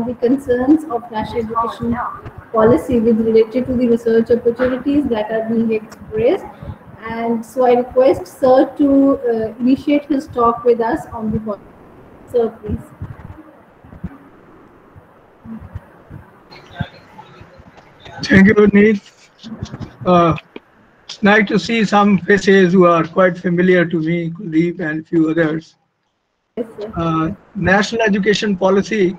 on the concerns of national education policy with related to the research opportunities that are being expressed. And so I request Sir to uh, initiate his talk with us on the point. Sir, please. Thank you, Neil. Uh, it's nice to see some faces who are quite familiar to me, Kuldeep and a few others. Yes. Uh, national education policy,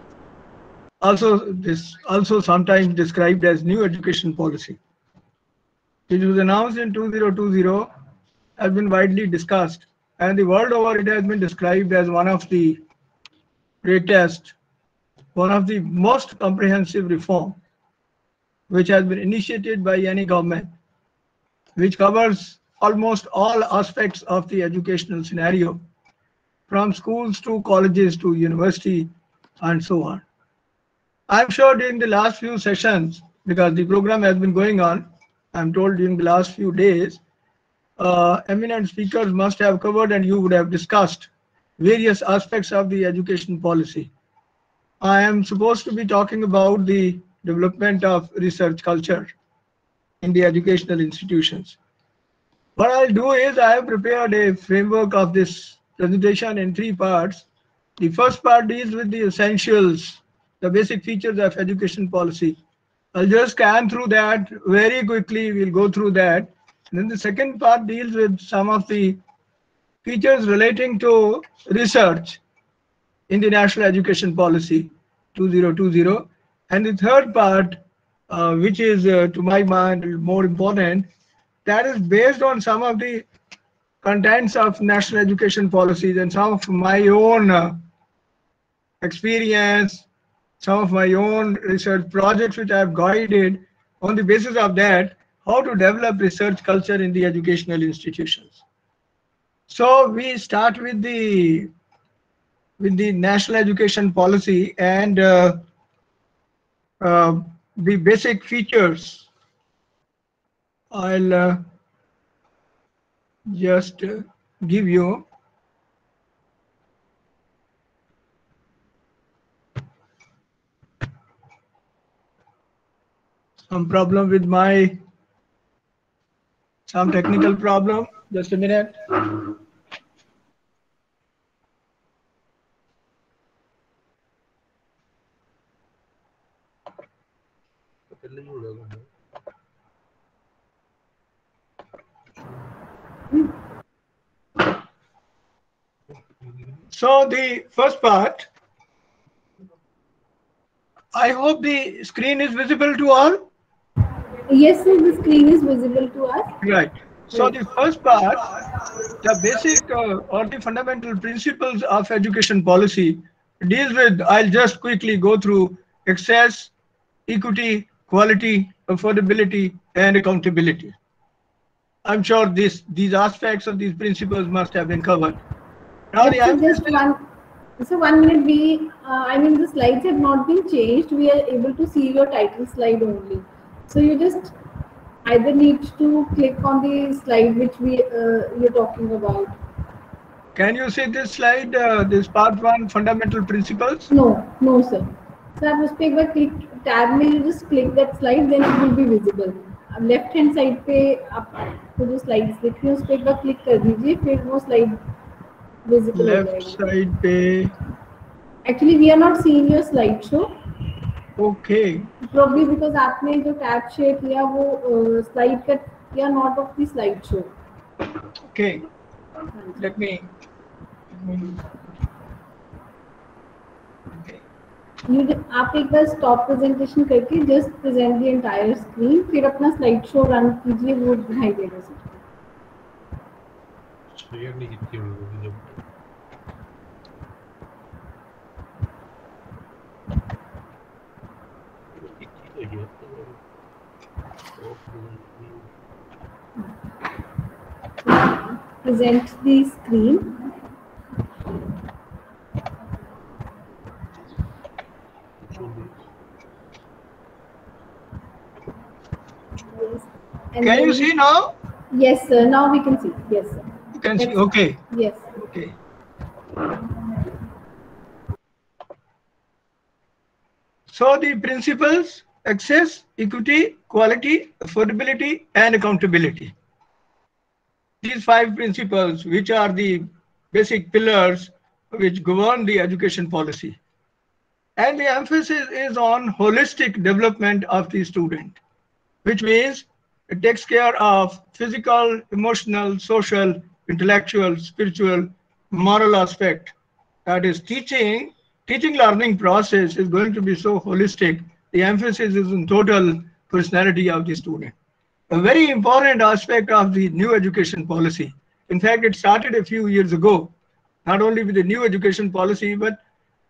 also this also sometimes described as new education policy. It was announced in 2020, has been widely discussed, and the world over it has been described as one of the greatest, one of the most comprehensive reform which has been initiated by any government, which covers almost all aspects of the educational scenario, from schools to colleges to university and so on. I'm sure during the last few sessions, because the program has been going on, I'm told during the last few days, uh, eminent speakers must have covered and you would have discussed various aspects of the education policy. I am supposed to be talking about the development of research culture in the educational institutions. What I'll do is I have prepared a framework of this presentation in three parts. The first part deals with the essentials, the basic features of education policy. I'll just scan through that very quickly. We'll go through that. And then the second part deals with some of the features relating to research in the National Education Policy 2020. And the third part, uh, which is uh, to my mind more important, that is based on some of the contents of national education policies and some of my own uh, experience, some of my own research projects which I have guided on the basis of that, how to develop research culture in the educational institutions. So we start with the with the national education policy and uh, uh, the basic features. I'll uh, just uh, give you some problem with my some technical problem. Just a minute. So the first part i hope the screen is visible to all Yes, sir, the screen is visible to us. Right. So the first part, the basic uh, or the fundamental principles of education policy deals with, I'll just quickly go through access, equity, quality, affordability, and accountability. I'm sure this, these aspects of these principles must have been covered. Now the Yes, I'm just one. So one minute, we, uh, I mean, the slides have not been changed. We are able to see your title slide only. So you just either need to click on the slide which we uh, you're talking about. Can you see this slide, uh, this part one, fundamental principles? No, no, sir. So आप उस पे एक बार click tab में you just click that slide, then it will be visible. अब left hand side पे आपको जो slides दिख रही है उस पे एक बार क्लिक कर दीजिए फिर वो स्लाइड विजिबल हो Left जाएगी side पे, actually we are not seeing your slide show okay. probably because आपने जो टैब शेयर किया वो स्लाइड का किया not of the slideshow let me. Okay. You आप एक बार स्टॉप प्रेजेंटेशन करके just present the entire screen फिर अपना स्लाइड शो रन कीजिए वो दिखाई देगा सर शेयर नहीं की video. Present the screen. Yes. And can you see now? Yes, sir. Now we can see. Yes, sir. You can see. Okay. Yes. Okay. So the principles access, equity, quality, affordability, and accountability. These five principles, which are the basic pillars which govern the education policy. And the emphasis is on holistic development of the student, which means it takes care of physical, emotional, social, intellectual, spiritual, moral aspect. That is teaching, teaching learning process is going to be so holistic. The emphasis is on total personality of the student. A very important aspect of the new education policy. In fact, it started a few years ago, not only with the new education policy, but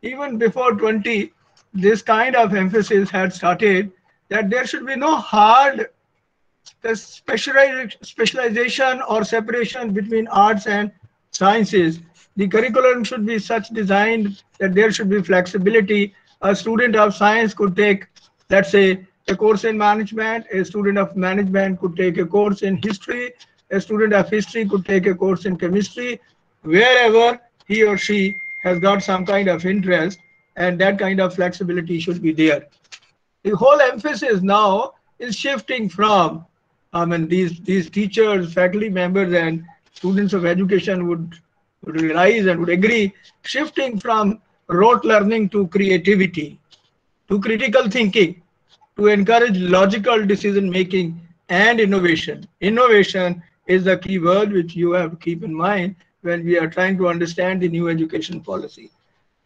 even before 20, this kind of emphasis had started that there should be no hard specialization or separation between arts and sciences. The curriculum should be such designed that there should be flexibility. A student of science could take, let's say, a course in management. A student of management could take a course in history. A student of history could take a course in chemistry. Wherever he or she has got some kind of interest, and that kind of flexibility should be there. The whole emphasis now is shifting from, I mean, these, these teachers, faculty members, and students of education would, would realize and would agree, shifting from rote learning to creativity, to critical thinking, to encourage logical decision making and innovation. Innovation is the key word which you have to keep in mind when we are trying to understand the new education policy.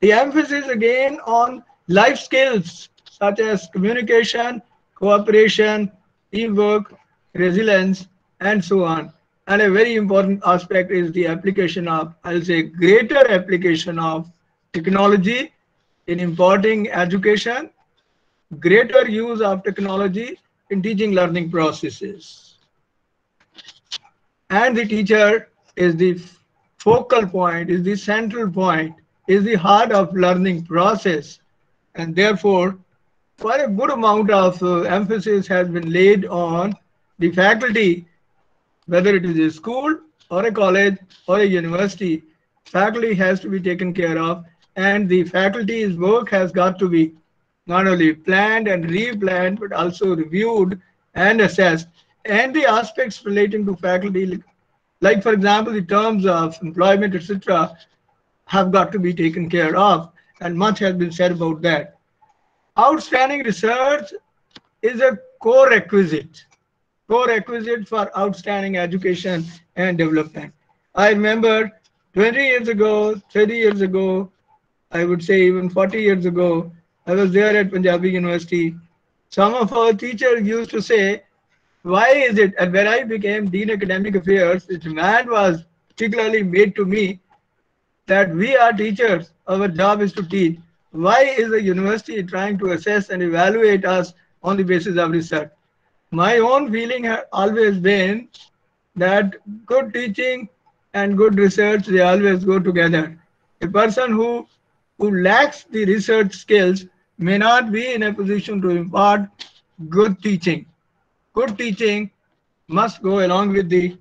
The emphasis again on life skills such as communication, cooperation, teamwork, resilience, and so on. And a very important aspect is the application of, I'll say, greater application of technology in imparting education, greater use of technology in teaching learning processes. And the teacher is the focal point, is the central point is the heart of learning process and therefore quite a good amount of uh, emphasis has been laid on the faculty whether it is a school or a college or a university faculty has to be taken care of and the faculty's work has got to be not only planned and replanned but also reviewed and assessed and the aspects relating to faculty like for example the terms of employment etc have got to be taken care of, and much has been said about that. Outstanding research is a core requisite, core requisite for outstanding education and development. I remember 20 years ago, 30 years ago, I would say even 40 years ago, I was there at Punjabi University. Some of our teachers used to say, why is it, and when I became Dean of Academic Affairs, demand was particularly made to me that we are teachers, our job is to teach. Why is the university trying to assess and evaluate us on the basis of research? My own feeling has always been that good teaching and good research, they always go together. A person who, who lacks the research skills may not be in a position to impart good teaching. Good teaching must go along with the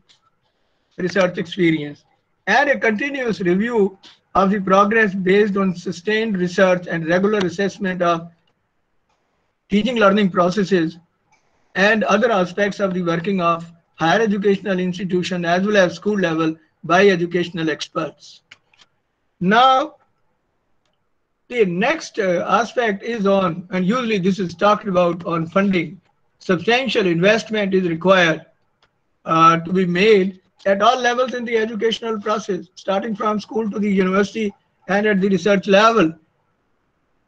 research experience and a continuous review of the progress based on sustained research and regular assessment of teaching learning processes and other aspects of the working of higher educational institution as well as school level by educational experts. Now, the next uh, aspect is on, and usually this is talked about on funding. Substantial investment is required uh, to be made at all levels in the educational process, starting from school to the university and at the research level.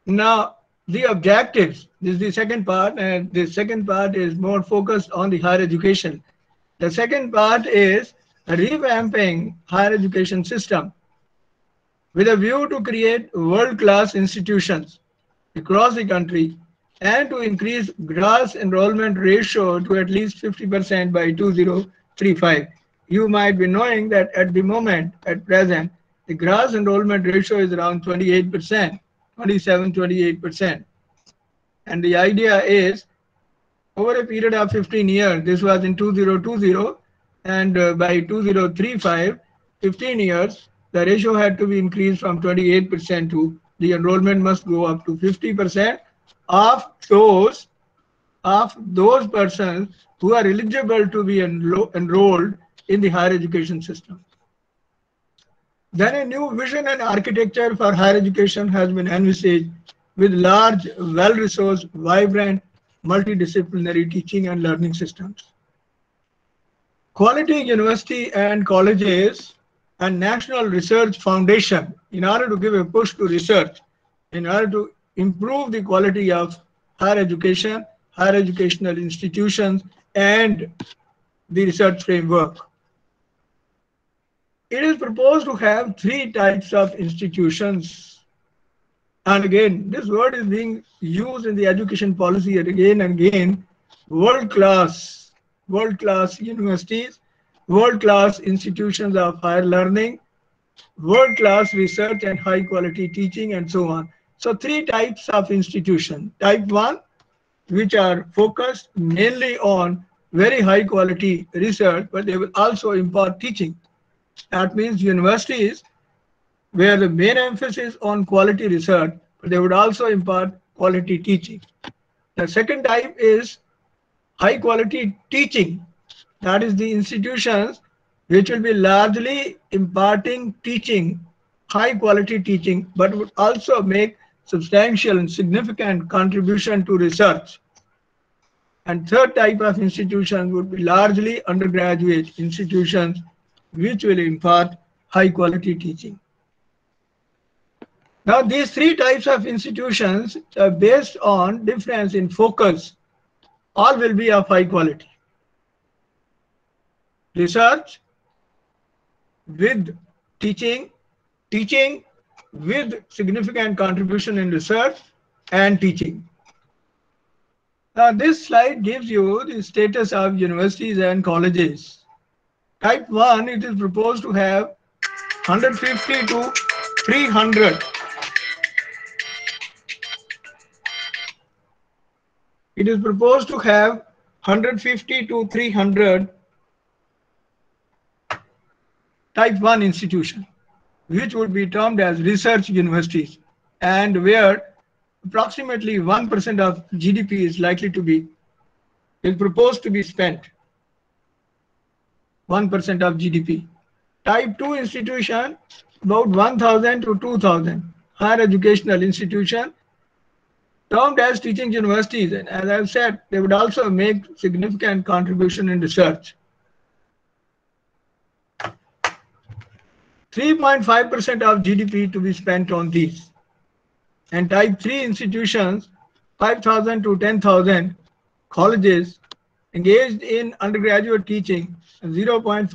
Now, the objectives, this is the second part, and the second part is more focused on the higher education. The second part is revamping higher education system with a view to create world-class institutions across the country and to increase gross enrollment ratio to at least 50% by 2035 you might be knowing that at the moment, at present, the gross enrollment ratio is around 28%, 27, 28%. And the idea is over a period of 15 years, this was in 2020, and uh, by 2035, 15 years, the ratio had to be increased from 28% to the enrollment must go up to 50%. of those of those persons who are eligible to be enro- enrolled in the higher education system. Then a new vision and architecture for higher education has been envisaged with large, well-resourced, vibrant, multidisciplinary teaching and learning systems. Quality university and colleges and National Research Foundation, in order to give a push to research, in order to improve the quality of higher education, higher educational institutions, and the research framework. It is proposed to have three types of institutions. And again, this word is being used in the education policy again and again. World-class, world-class universities, world-class institutions of higher learning, world-class research and high-quality teaching, and so on. So three types of institution. Type one, which are focused mainly on very high quality research, but they will also impart teaching. That means universities where the main emphasis on quality research, but they would also impart quality teaching. The second type is high quality teaching. That is the institutions which will be largely imparting teaching, high quality teaching, but would also make substantial and significant contribution to research. And third type of institutions would be largely undergraduate institutions which will impart high quality teaching. Now these three types of institutions are based on difference in focus. All will be of high quality. Research with teaching, teaching with significant contribution in research and teaching. Now this slide gives you the status of universities and colleges. Type 1, it is proposed to have 150 to 300. It is proposed to have 150 to 300 type 1 institution, which would be termed as research universities and where approximately 1% of GDP is likely to be, is proposed to be spent. 1% of GDP. Type 2 institution, about 1,000 to 2,000 higher educational institution termed as teaching universities. And as I've said, they would also make significant contribution in research. 3.5% of GDP to be spent on these. And type 3 institutions, 5,000 to 10,000 colleges engaged in undergraduate teaching, 0.5%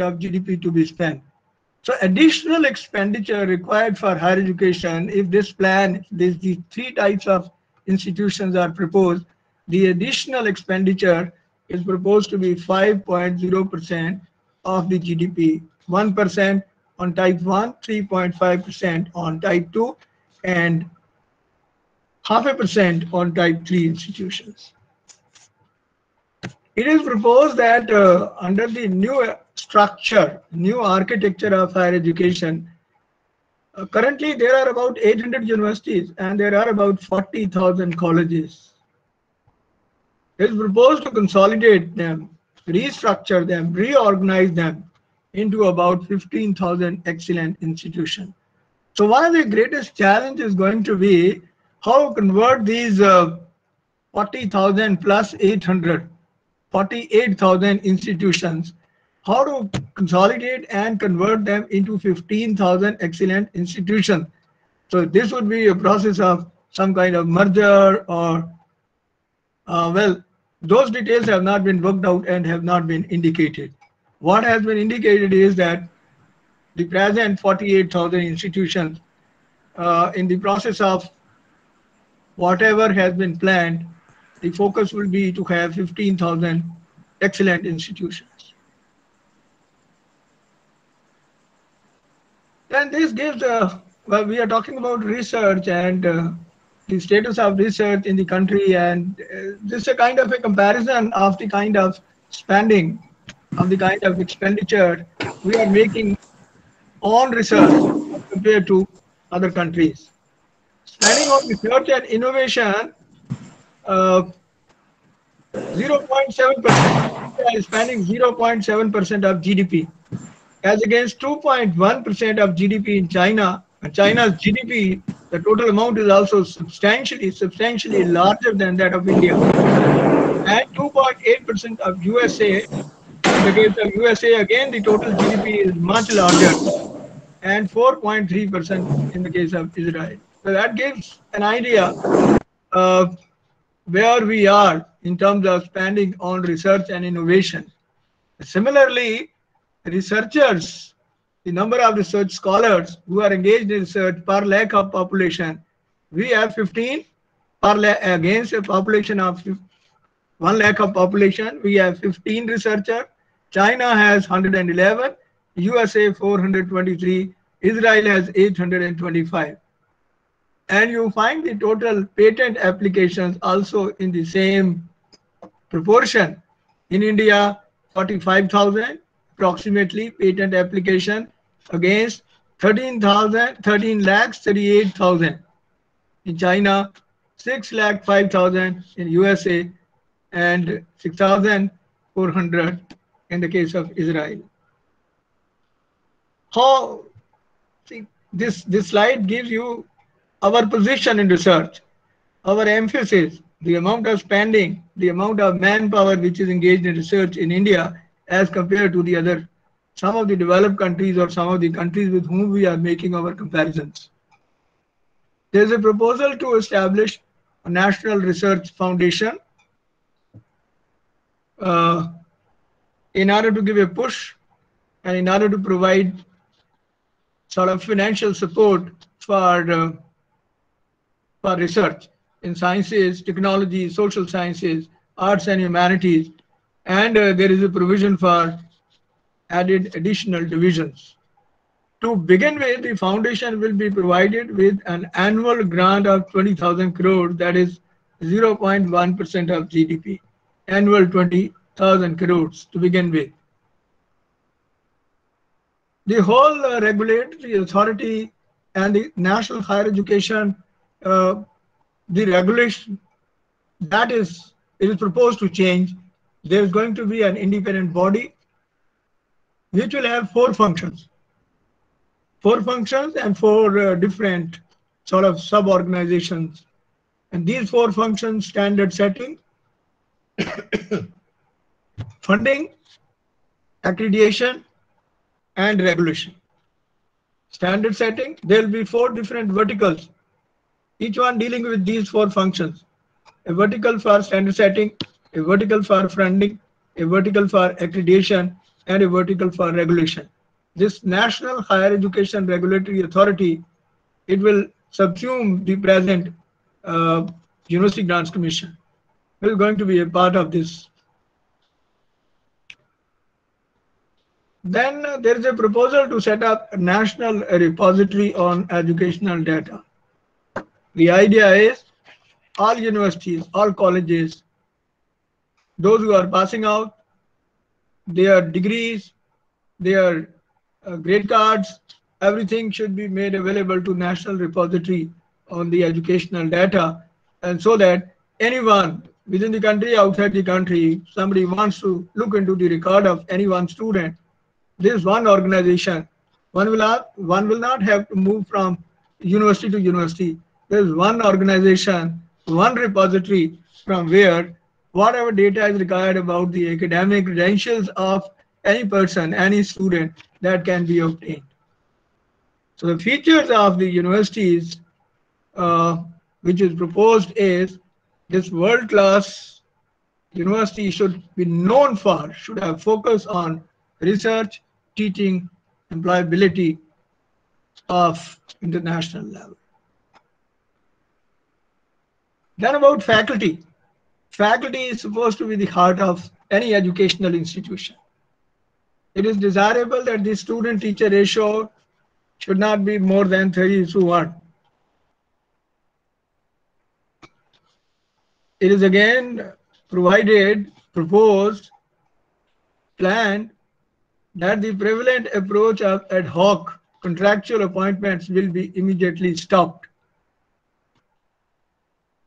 of GDP to be spent. So additional expenditure required for higher education, if this plan, these, three types of institutions are proposed, the additional expenditure is proposed to be 5.0% of the GDP, 1% on type 1, 3.5% on type 2, and half a percent on type 3 institutions. It is proposed that uh, under the new structure, new architecture of higher education, uh, currently there are about 800 universities and there are about 40,000 colleges. It is proposed to consolidate them, restructure them, reorganize them into about 15,000 excellent institutions. So one of the greatest challenge is going to be how to convert these uh, 40,000 plus 800 48,000 institutions, how to consolidate and convert them into 15,000 excellent institutions. So this would be a process of some kind of merger or, uh, well, those details have not been worked out and have not been indicated. What has been indicated is that the present 48,000 institutions uh, in the process of whatever has been planned the focus will be to have 15,000 excellent institutions. And this gives, uh, well, we are talking about research and uh, the status of research in the country, and uh, this is a kind of a comparison of the kind of spending, of the kind of expenditure we are making on research compared to other countries. Spending on research and innovation uh, 0.7%. India is spending 0.7% of GDP, as against 2.1% of GDP in China. China's GDP, the total amount is also substantially, substantially larger than that of India. And 2.8% of USA. In the case of USA, again, the total GDP is much larger, and 4.3% in the case of Israel. So that gives an idea of where we are in terms of spending on research and innovation. Similarly, researchers, the number of research scholars who are engaged in research per lakh of population, we have 15 per against a population of 1 lakh of population, we have 15 researchers. China has 111, USA 423, Israel has 825 and you find the total patent applications also in the same proportion. In India, 45,000 approximately patent application against 13,000, 13 lakhs, 38,000. In China, 6 lakh 5,000 in USA and 6,400 in the case of Israel. How, see, this, this slide gives you our position in research, our emphasis, the amount of spending, the amount of manpower which is engaged in research in India as compared to the other, some of the developed countries or some of the countries with whom we are making our comparisons. There is a proposal to establish a national research foundation uh, in order to give a push and in order to provide sort of financial support for uh, for research in sciences, technology, social sciences, arts and humanities, and uh, there is a provision for added additional divisions. To begin with, the foundation will be provided with an annual grant of 20,000 crores, that is 0.1% of GDP, annual 20,000 crores to begin with. The whole uh, regulatory authority and the National Higher Education uh, the regulation that is it is proposed to change there is going to be an independent body which will have four functions four functions and four uh, different sort of sub organizations and these four functions standard setting funding accreditation and regulation standard setting there will be four different verticals each one dealing with these four functions. A vertical for standard setting, a vertical for funding, a vertical for accreditation, and a vertical for regulation. This National Higher Education Regulatory Authority, it will subsume the present uh, University Grants Commission. Is going to be a part of this. Then uh, there is a proposal to set up a national repository on educational data. The idea is all universities, all colleges, those who are passing out, their degrees, their uh, grade cards, everything should be made available to national repository on the educational data and so that anyone within the country outside the country somebody wants to look into the record of any one student this one organization one will have, one will not have to move from university to university there's one organization, one repository from where whatever data is required about the academic credentials of any person, any student, that can be obtained. So the features of the universities uh, which is proposed is this world-class university should be known for, should have focus on research, teaching, employability of international level. Then about faculty. Faculty is supposed to be the heart of any educational institution. It is desirable that the student-teacher ratio should not be more than 30 to 1. It is again provided, proposed, planned that the prevalent approach of ad hoc contractual appointments will be immediately stopped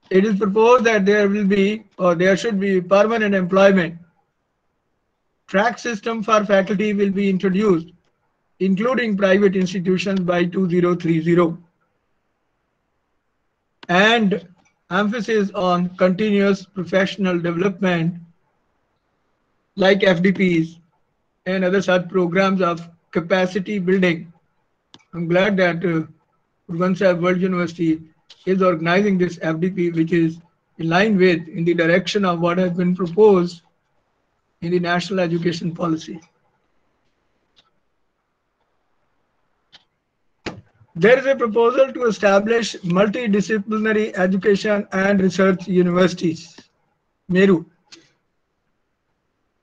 it is proposed that there will be or there should be permanent employment. Track system for faculty will be introduced, including private institutions by 2030. And emphasis on continuous professional development like FDPs and other such programs of capacity building. I'm glad that uh, World University is organizing this FDP, which is in line with, in the direction of what has been proposed in the national education policy. There is a proposal to establish multidisciplinary education and research universities, MERU.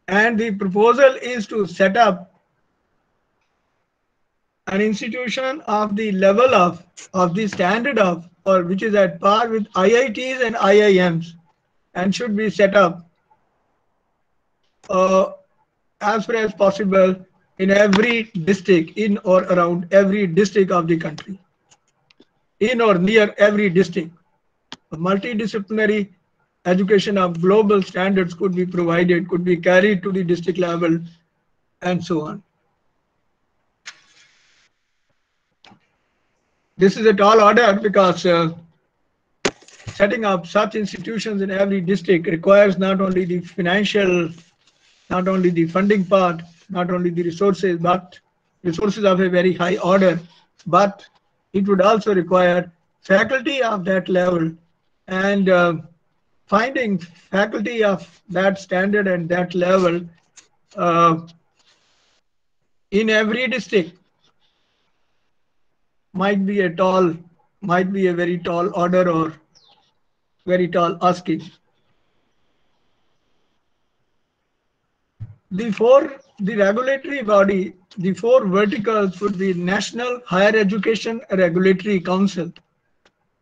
And the proposal is to set up an institution of the level of, of the standard of, or which is at par with IITs and IIMs and should be set up uh, as far as possible in every district, in or around every district of the country, in or near every district. A multidisciplinary education of global standards could be provided, could be carried to the district level, and so on. This is a tall order because uh, setting up such institutions in every district requires not only the financial, not only the funding part, not only the resources, but resources of a very high order, but it would also require faculty of that level and uh, finding faculty of that standard and that level uh, in every district might be a tall, might be a very tall order or very tall asking. The four, the regulatory body, the four verticals would be National Higher Education Regulatory Council,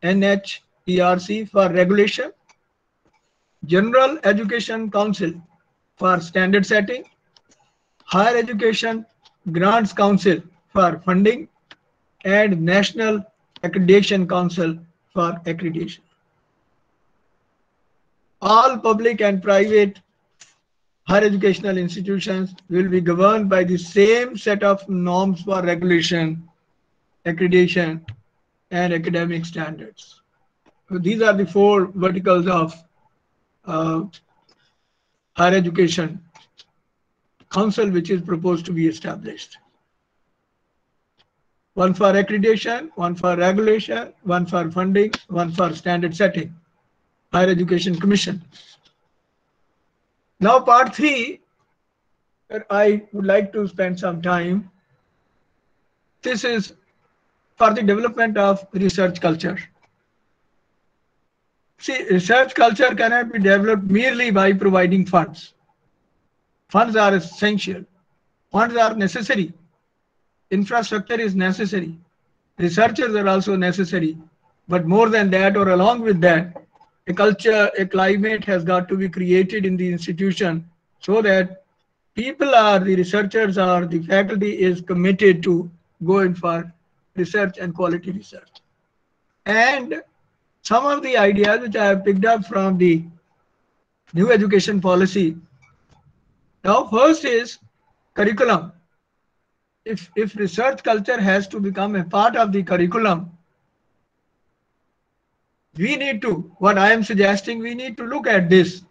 NHERC for regulation, General Education Council for standard setting, Higher Education Grants Council for funding, and National Accreditation Council for accreditation. All public and private higher educational institutions will be governed by the same set of norms for regulation, accreditation, and academic standards. So these are the four verticals of uh, higher education council which is proposed to be established one for accreditation, one for regulation, one for funding, one for standard setting, Higher Education Commission. Now part three, where I would like to spend some time. This is for the development of research culture. See, research culture cannot be developed merely by providing funds. Funds are essential. Funds are necessary infrastructure is necessary. Researchers are also necessary. But more than that, or along with that, a culture, a climate has got to be created in the institution so that people are, the researchers are, the faculty is committed to going for research and quality research. And some of the ideas which I have picked up from the new education policy. Now, first is curriculum. If if research culture has to become a part of the curriculum we need to what i am suggesting we need to look at this.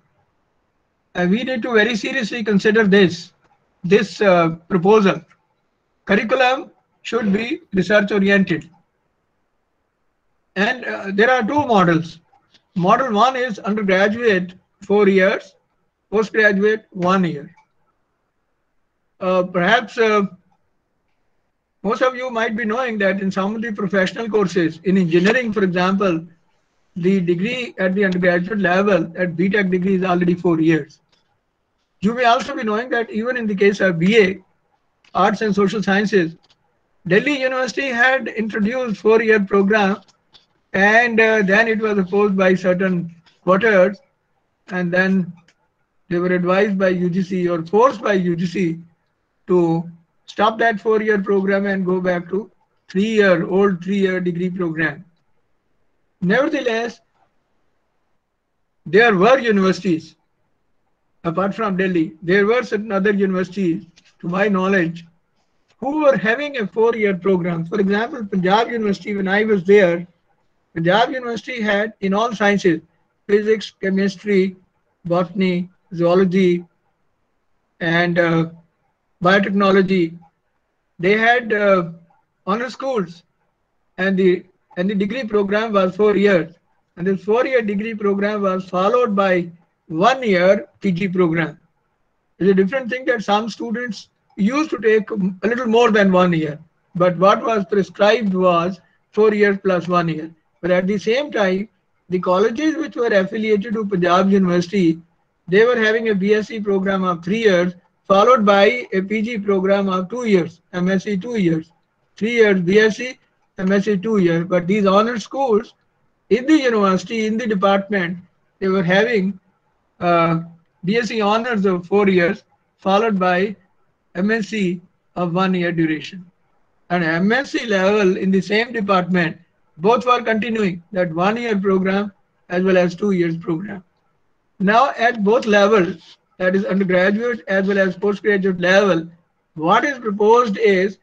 And we need to very seriously consider this this uh, proposal. Curriculum should be research oriented and uh, there are two models model one is undergraduate four years postgraduate one year uh, perhaps uh, most of you might be knowing that in some of the professional courses, in engineering, for example, the degree at the undergraduate level at BTech degree is already four years. You may also be knowing that even in the case of BA, Arts and Social Sciences, Delhi University had introduced four-year program and uh, then it was opposed by certain quarters and then they were advised by UGC or forced by UGC to stop that four-year program and go back to three-year, old three-year degree program. Nevertheless, there were universities, apart from Delhi, there were certain other universities, to my knowledge, who were having a four-year program. For example, Punjab University, when I was there, Punjab University had in all sciences, physics, chemistry, botany, zoology, and uh, biotechnology. They had uh, honor schools, and the and the degree program was four years. And this four-year degree program was followed by one-year PG program. It's a different thing that some students used to take a little more than one year, but what was prescribed was four years plus one year. But at the same time, the colleges which were affiliated to Punjab University, they were having a BSc program of three years, followed by a PG program of two years, MSc two years. Three years BSc, MSc two years. But these honor schools in the university, in the department, they were having uh, BSc honors of four years, followed by MSc of one year duration. And MSc level in the same department, both were continuing that one year program as well as two years program. Now at both levels, that is undergraduate as well as postgraduate level, what is proposed is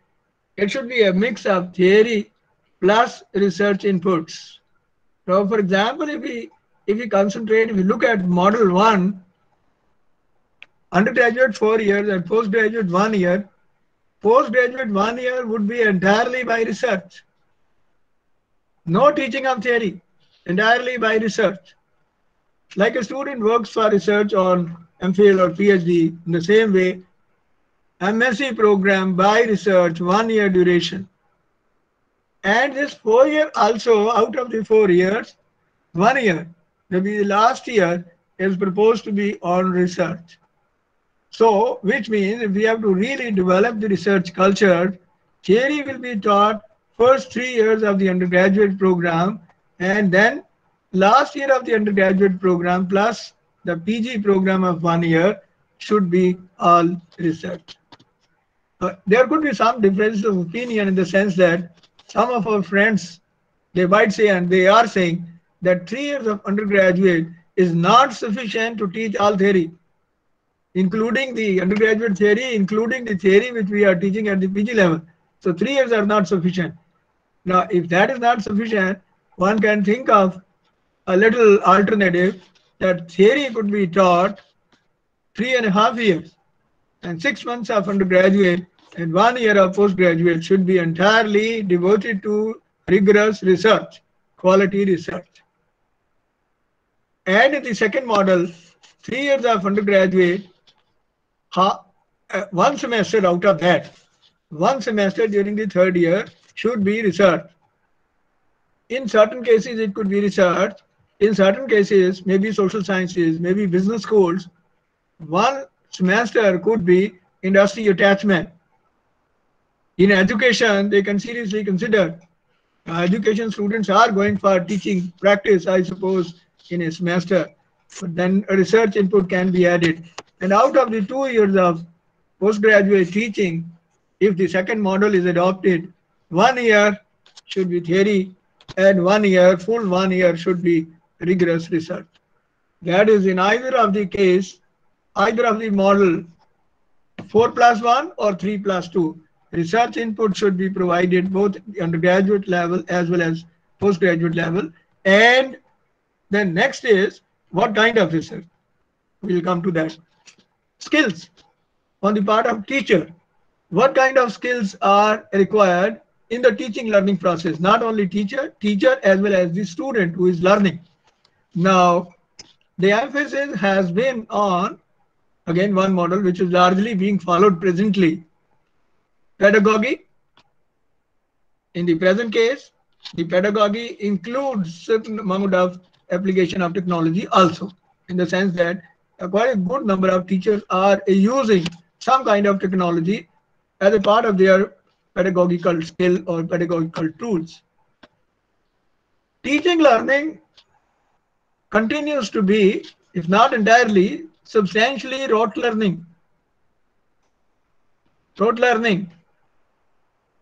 it should be a mix of theory plus research inputs. So for example, if we if we concentrate, if we look at model one, undergraduate four years and postgraduate one year, postgraduate one year would be entirely by research. No teaching of theory, entirely by research. Like a student works for research on MPhil or PhD in the same way, MSc program by research, one year duration. And this four year also, out of the four years, one year, maybe the last year is proposed to be on research. So, which means if we have to really develop the research culture, theory will be taught first three years of the undergraduate program, and then last year of the undergraduate program plus the PG program of one year should be all research. Uh, there could be some difference of opinion in the sense that some of our friends, they might say, and they are saying, that three years of undergraduate is not sufficient to teach all theory including the undergraduate theory, including the theory which we are teaching at the PG level. So three years are not sufficient. Now, if that is not sufficient, one can think of a little alternative that theory could be taught three and a half years and six months of undergraduate and one year of postgraduate should be entirely devoted to rigorous research, quality research. And in the second model, three years of undergraduate uh, one semester out of that, one semester during the third year should be research. In certain cases, it could be research. In certain cases, maybe social sciences, maybe business schools. One semester could be industry attachment. In education, they can seriously consider uh, education students are going for teaching practice, I suppose, in a semester. But then a research input can be added. And out of the two years of postgraduate teaching, if the second model is adopted, one year should be theory and one year, full one year should be rigorous research. That is in either of the case, either of the model, 4 plus 1 or 3 plus 2. Research input should be provided both undergraduate level as well as postgraduate level. And then next is what kind of research? We'll come to that skills on the part of teacher. What kind of skills are required in the teaching learning process? Not only teacher, teacher as well as the student who is learning. Now, the emphasis has been on, again, one model which is largely being followed presently. Pedagogy. In the present case, the pedagogy includes certain amount of application of technology also, in the sense that quite a good number of teachers are using some kind of technology as a part of their pedagogical skill or pedagogical tools. Teaching learning continues to be, if not entirely, substantially rote learning. Rote learning.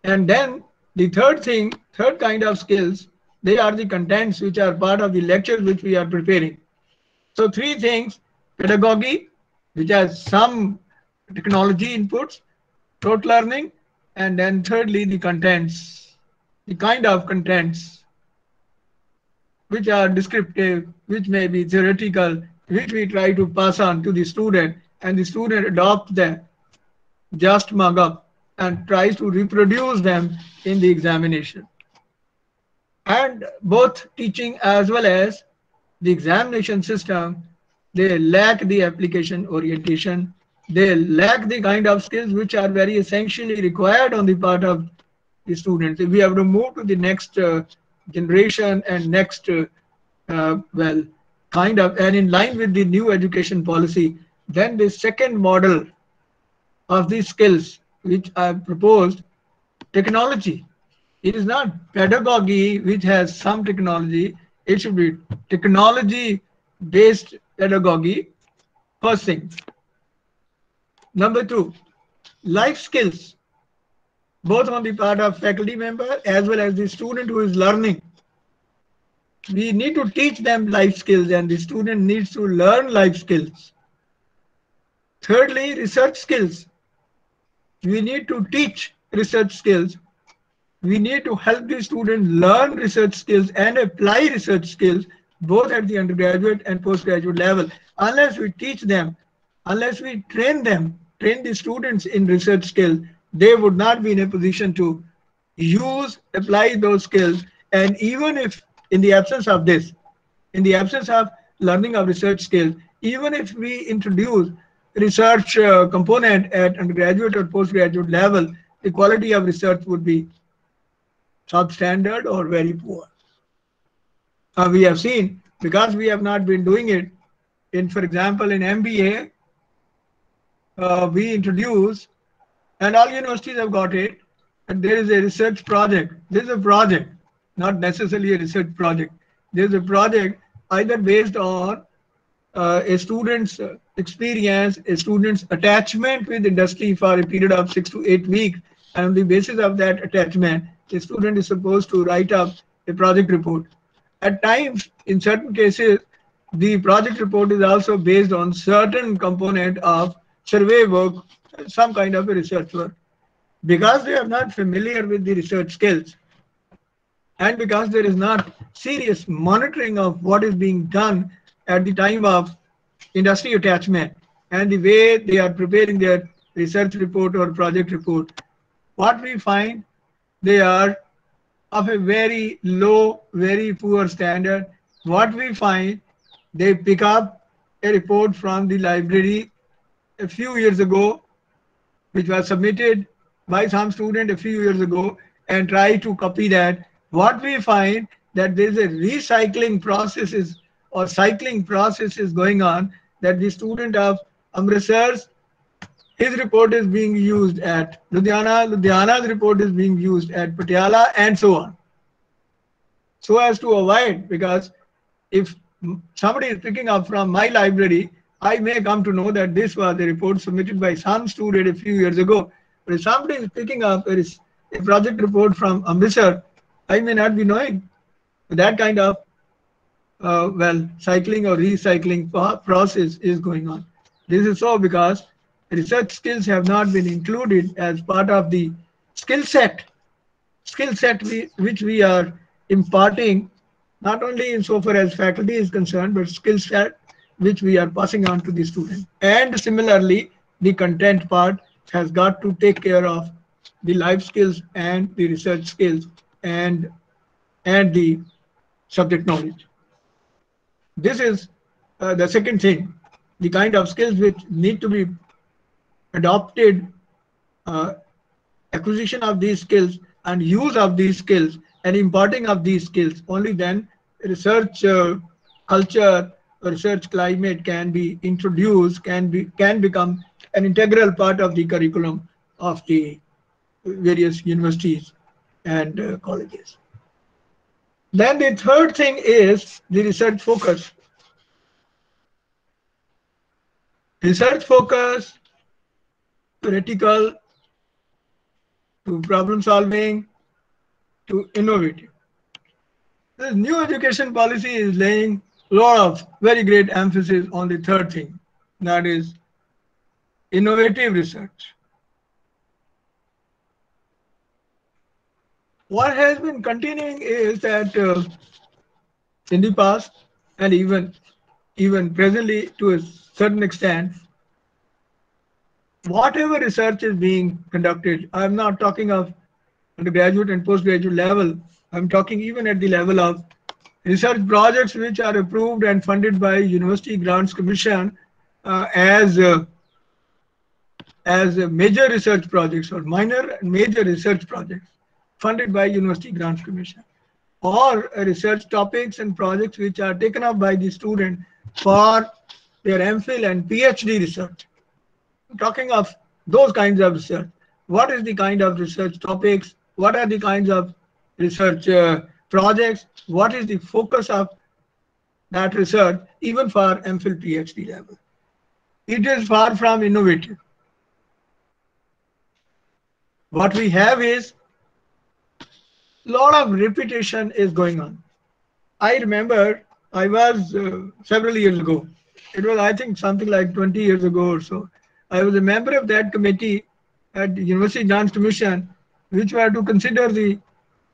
And then the third thing, third kind of skills, they are the contents which are part of the lectures which we are preparing. So three things, pedagogy, which has some technology inputs, rote learning, and then thirdly, the contents, the kind of contents which are descriptive, which may be theoretical, which we try to pass on to the student, and the student adopts them, just mug up and tries to reproduce them in the examination. And both teaching as well as the examination system, they lack the application orientation. They lack the kind of skills which are very essentially required on the part of the students. If we have to move to the next uh, generation and next, uh, uh, well, kind of, and in line with the new education policy, then the second model of these skills, which I proposed, technology. It is not pedagogy which has some technology. It should be technology-based pedagogy, first thing. Number two, life skills both on the part of faculty member as well as the student who is learning. We need to teach them life skills and the student needs to learn life skills. Thirdly, research skills. We need to teach research skills. We need to help the student learn research skills and apply research skills both at the undergraduate and postgraduate level. Unless we teach them, unless we train them, train the students in research skills, they would not be in a position to use, apply those skills. And even if in the absence of this, in the absence of learning of research skills, even if we introduce research uh, component at undergraduate or postgraduate level, the quality of research would be substandard or very poor. Uh, we have seen, because we have not been doing it, in, for example, in MBA, uh, we introduce and all universities have got it. And there is a research project. There is a project, not necessarily a research project. There is a project either based on uh, a student's experience, a student's attachment with industry for a period of six to eight weeks. And on the basis of that attachment, the student is supposed to write up a project report. At times, in certain cases, the project report is also based on certain component of survey work some kind of research work. Because they are not familiar with the research skills, and because there is not serious monitoring of what is being done at the time of industry attachment and the way they are preparing their research report or project report, what we find they are of a very low, very poor standard. What we find they pick up a report from the library a few years ago which was submitted by some student a few years ago and try to copy that, what we find that there's a recycling process is or cycling process is going on that the student of Amritsar's his report is being used at Ludhiana, Ludhiana's report is being used at Patiala and so on. So as to avoid, because if somebody is picking up from my library I may come to know that this was a report submitted by some student a few years ago. But if somebody is picking up a, a project report from Amritsar, I may not be knowing that kind of uh, well cycling or recycling process is going on. This is so because research skills have not been included as part of the skill set, skill set we, which we are imparting not only insofar as faculty is concerned, but skill set which we are passing on to the student. And similarly, the content part has got to take care of the life skills and the research skills and, and the subject knowledge. This is uh, the second thing, the kind of skills which need to be adopted, uh, acquisition of these skills and use of these skills and imparting of these skills. Only then research uh, culture research climate can be introduced, can be can become an integral part of the curriculum of the various universities and uh, colleges. Then the third thing is the research focus. Research focus, theoretical, to problem solving, to innovative. The new education policy is laying lot of very great emphasis on the third thing, that is innovative research. What has been continuing is that uh, in the past and even even presently to a certain extent, whatever research is being conducted, I'm not talking of undergraduate and postgraduate level, I'm talking even at the level of research projects which are approved and funded by University Grants Commission uh, as uh, as major research projects or minor and major research projects funded by University Grants Commission or research topics and projects which are taken up by the student for their MPhil and PhD research. Talking of those kinds of research. What is the kind of research topics? What are the kinds of research uh, projects? What is the focus of that research, even for MPhil PhD level? It is far from innovative. What we have is a lot of repetition is going on. I remember I was uh, several years ago. It was, I think, something like 20 years ago or so. I was a member of that committee at the University Grants Commission, which were to consider the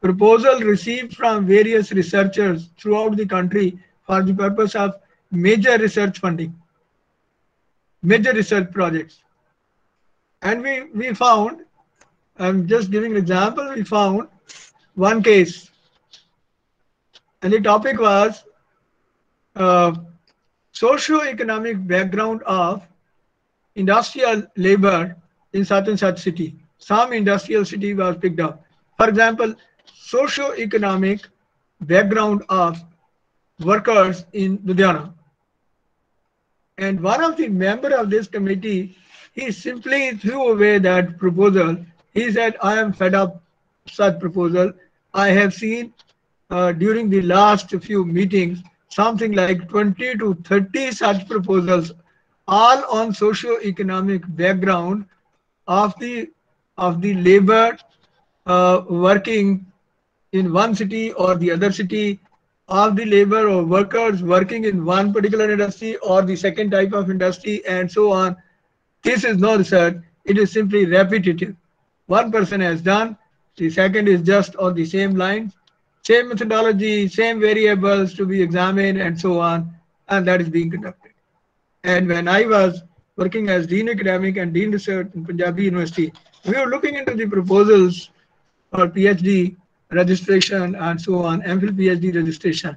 proposal received from various researchers throughout the country for the purpose of major research funding, major research projects. And we, we found, I'm just giving an example, we found one case. And the topic was uh, socio-economic background of industrial labor in such and such city. Some industrial city was picked up. For example, socio-economic background of workers in Ludhiana. And one of the member of this committee, he simply threw away that proposal. He said, I am fed up such proposal. I have seen uh, during the last few meetings something like 20 to 30 such proposals, all on socio-economic background of the of the labor uh, working in one city or the other city, of the labor or workers working in one particular industry or the second type of industry, and so on. This is no research. It is simply repetitive. One person has done, the second is just on the same lines, same methodology, same variables to be examined and so on, and that is being conducted. And when I was working as Dean Academic and Dean Research in Punjabi University, we were looking into the proposals for PhD registration and so on, MPhil PhD registration.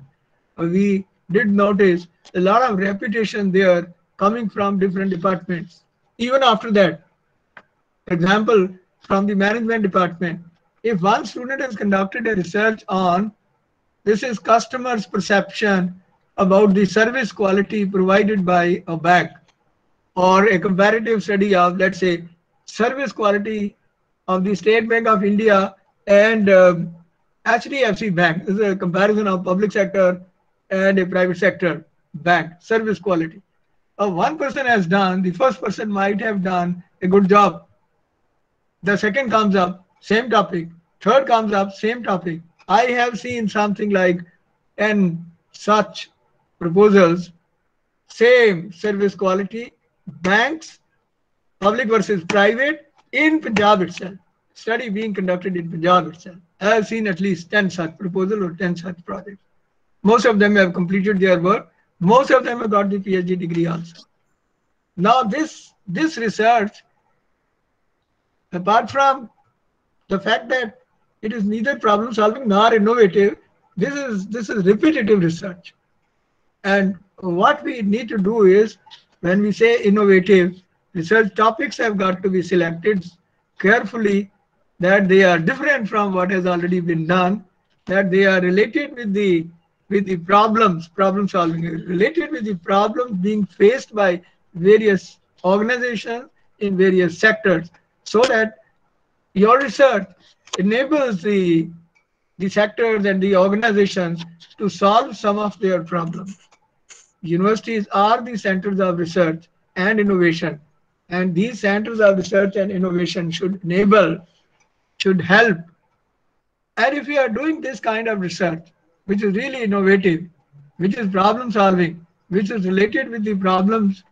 We did notice a lot of reputation there coming from different departments. Even after that, for example, from the management department, if one student has conducted a research on this is customer's perception about the service quality provided by a bank or a comparative study of let's say service quality of the State Bank of India and um, HDFC Bank. This is a comparison of public sector and a private sector bank service quality. Uh, one person has done, the first person might have done a good job. The second comes up, same topic. Third comes up, same topic. I have seen something like 10 such proposals, same service quality, banks, public versus private in Punjab itself. Study being conducted in Punjab itself. I have seen at least 10 such proposals or 10 such projects. Most of them have completed their work. Most of them have got the PhD degree also. Now this, this research apart from the fact that it is neither problem solving nor innovative, this is this is repetitive research. And what we need to do is when we say innovative, research topics have got to be selected carefully that they are different from what has already been done, that they are related with the with the problems, problem solving, related with the problems being faced by various organizations in various sectors so that your research enables the, the sectors and the organizations to solve some of their problems. Universities are the centers of research and innovation. And these centers of research and innovation should enable, should help. And if you are doing this kind of research, which is really innovative, which is problem solving, which is related with the problems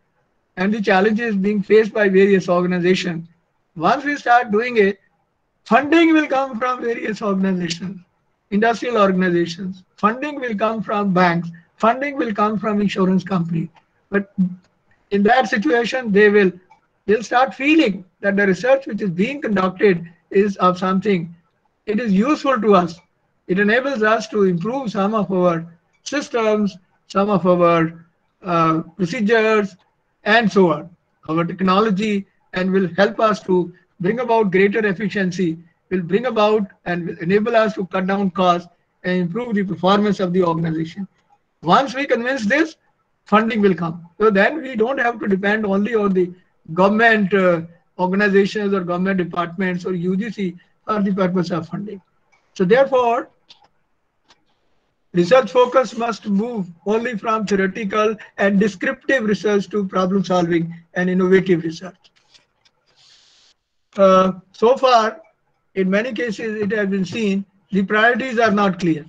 and the challenges being faced by various organizations. Once we start doing it, funding will come from various organizations, industrial organizations. Funding will come from banks. Funding will come from insurance companies. But in that situation, they will they'll start feeling that the research which is being conducted is of something. It is useful to us. It enables us to improve some of our systems, some of our uh, procedures, and so on. Our technology and will help us to bring about greater efficiency, will bring about and will enable us to cut down costs and improve the performance of the organization. Once we convince this, funding will come. So then we don't have to depend only on the government uh, organizations or government departments or UGC for the purpose of funding. So therefore, research focus must move only from theoretical and descriptive research to problem solving and innovative research. Uh, so far, in many cases, it has been seen the priorities are not clear.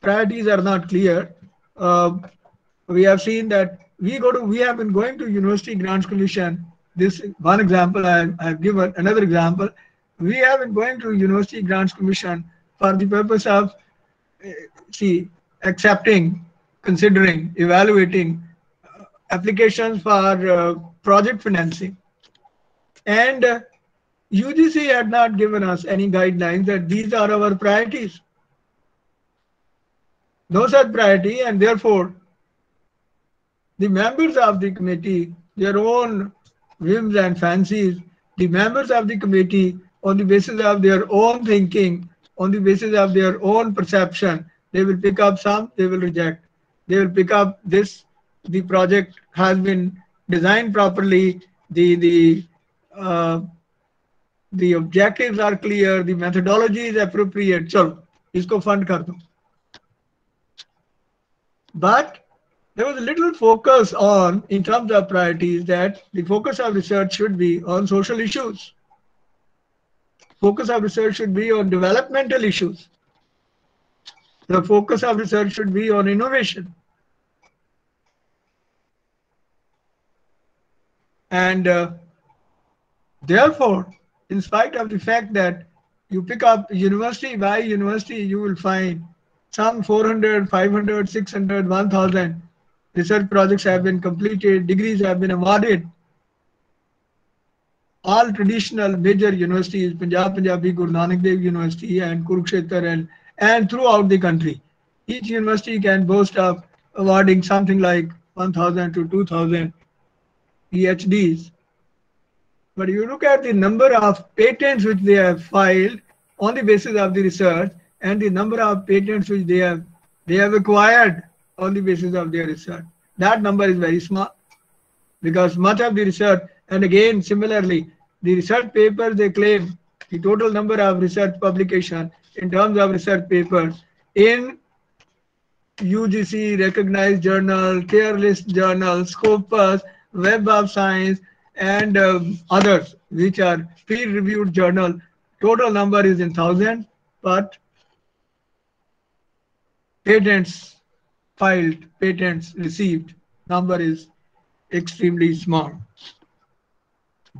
Priorities are not clear. Uh, we have seen that we go to we have been going to University Grants Commission. This one example I, have given. Another example, we have been going to University Grants Commission for the purpose of uh, see accepting, considering, evaluating uh, applications for uh, project financing. And uh, UGC had not given us any guidelines that these are our priorities. Those are priority, and therefore the members of the committee, their own whims and fancies, the members of the committee, on the basis of their own thinking, on the basis of their own perception, they will pick up some, they will reject. They will pick up this, the project has been designed properly, the, the, uh, the objectives are clear, the methodology is appropriate. Chalo, isko fund kar. But there was a little focus on, in terms of priorities, that the focus of research should be on social issues. Focus of research should be on developmental issues. The focus of research should be on innovation. And uh, therefore, in spite of the fact that you pick up university by university, you will find some 400, 500, 600, 1000 research projects have been completed, degrees have been awarded. All traditional major universities, Punjab, Punjabi, Guru Nanak Dev University and Kurukshetra and, and throughout the country. Each university can boast of awarding something like 1,000 to 2,000 PhDs. But you look at the number of patents which they have filed on the basis of the research and the number of patents which they have they have acquired on the basis of their research. That number is very small because much of the research, and again, similarly, the research papers they claim the total number of research publication in terms of research papers in UGC recognized journal, care list journal, Scopus, Web of Science, and um, others which are peer-reviewed journal. Total number is in thousands, but patents filed, patents received number is extremely small.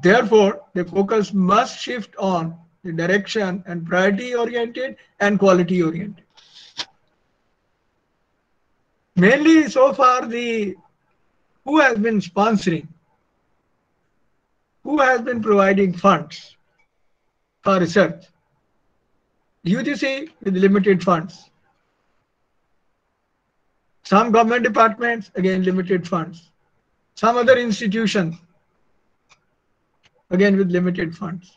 Therefore, the focus must shift on the direction and priority oriented and quality oriented. Mainly so far the who has been sponsoring, who has been providing funds for research. UGC with limited funds. Some government departments, again, limited funds. Some other institutions, again, with limited funds.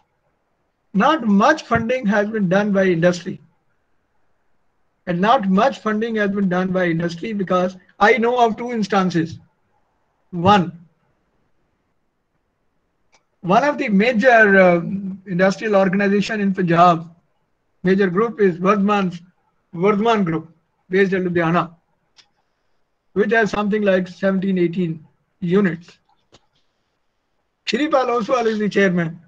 Not much funding has been done by industry. And not much funding has been done by industry because I know of two instances. One, one of the major uh, industrial organization in Punjab, major group is Vardhman, Vardhman Group, based in Ludhiana which has something like 17, 18 units. Shiripal Oswal is the chairman.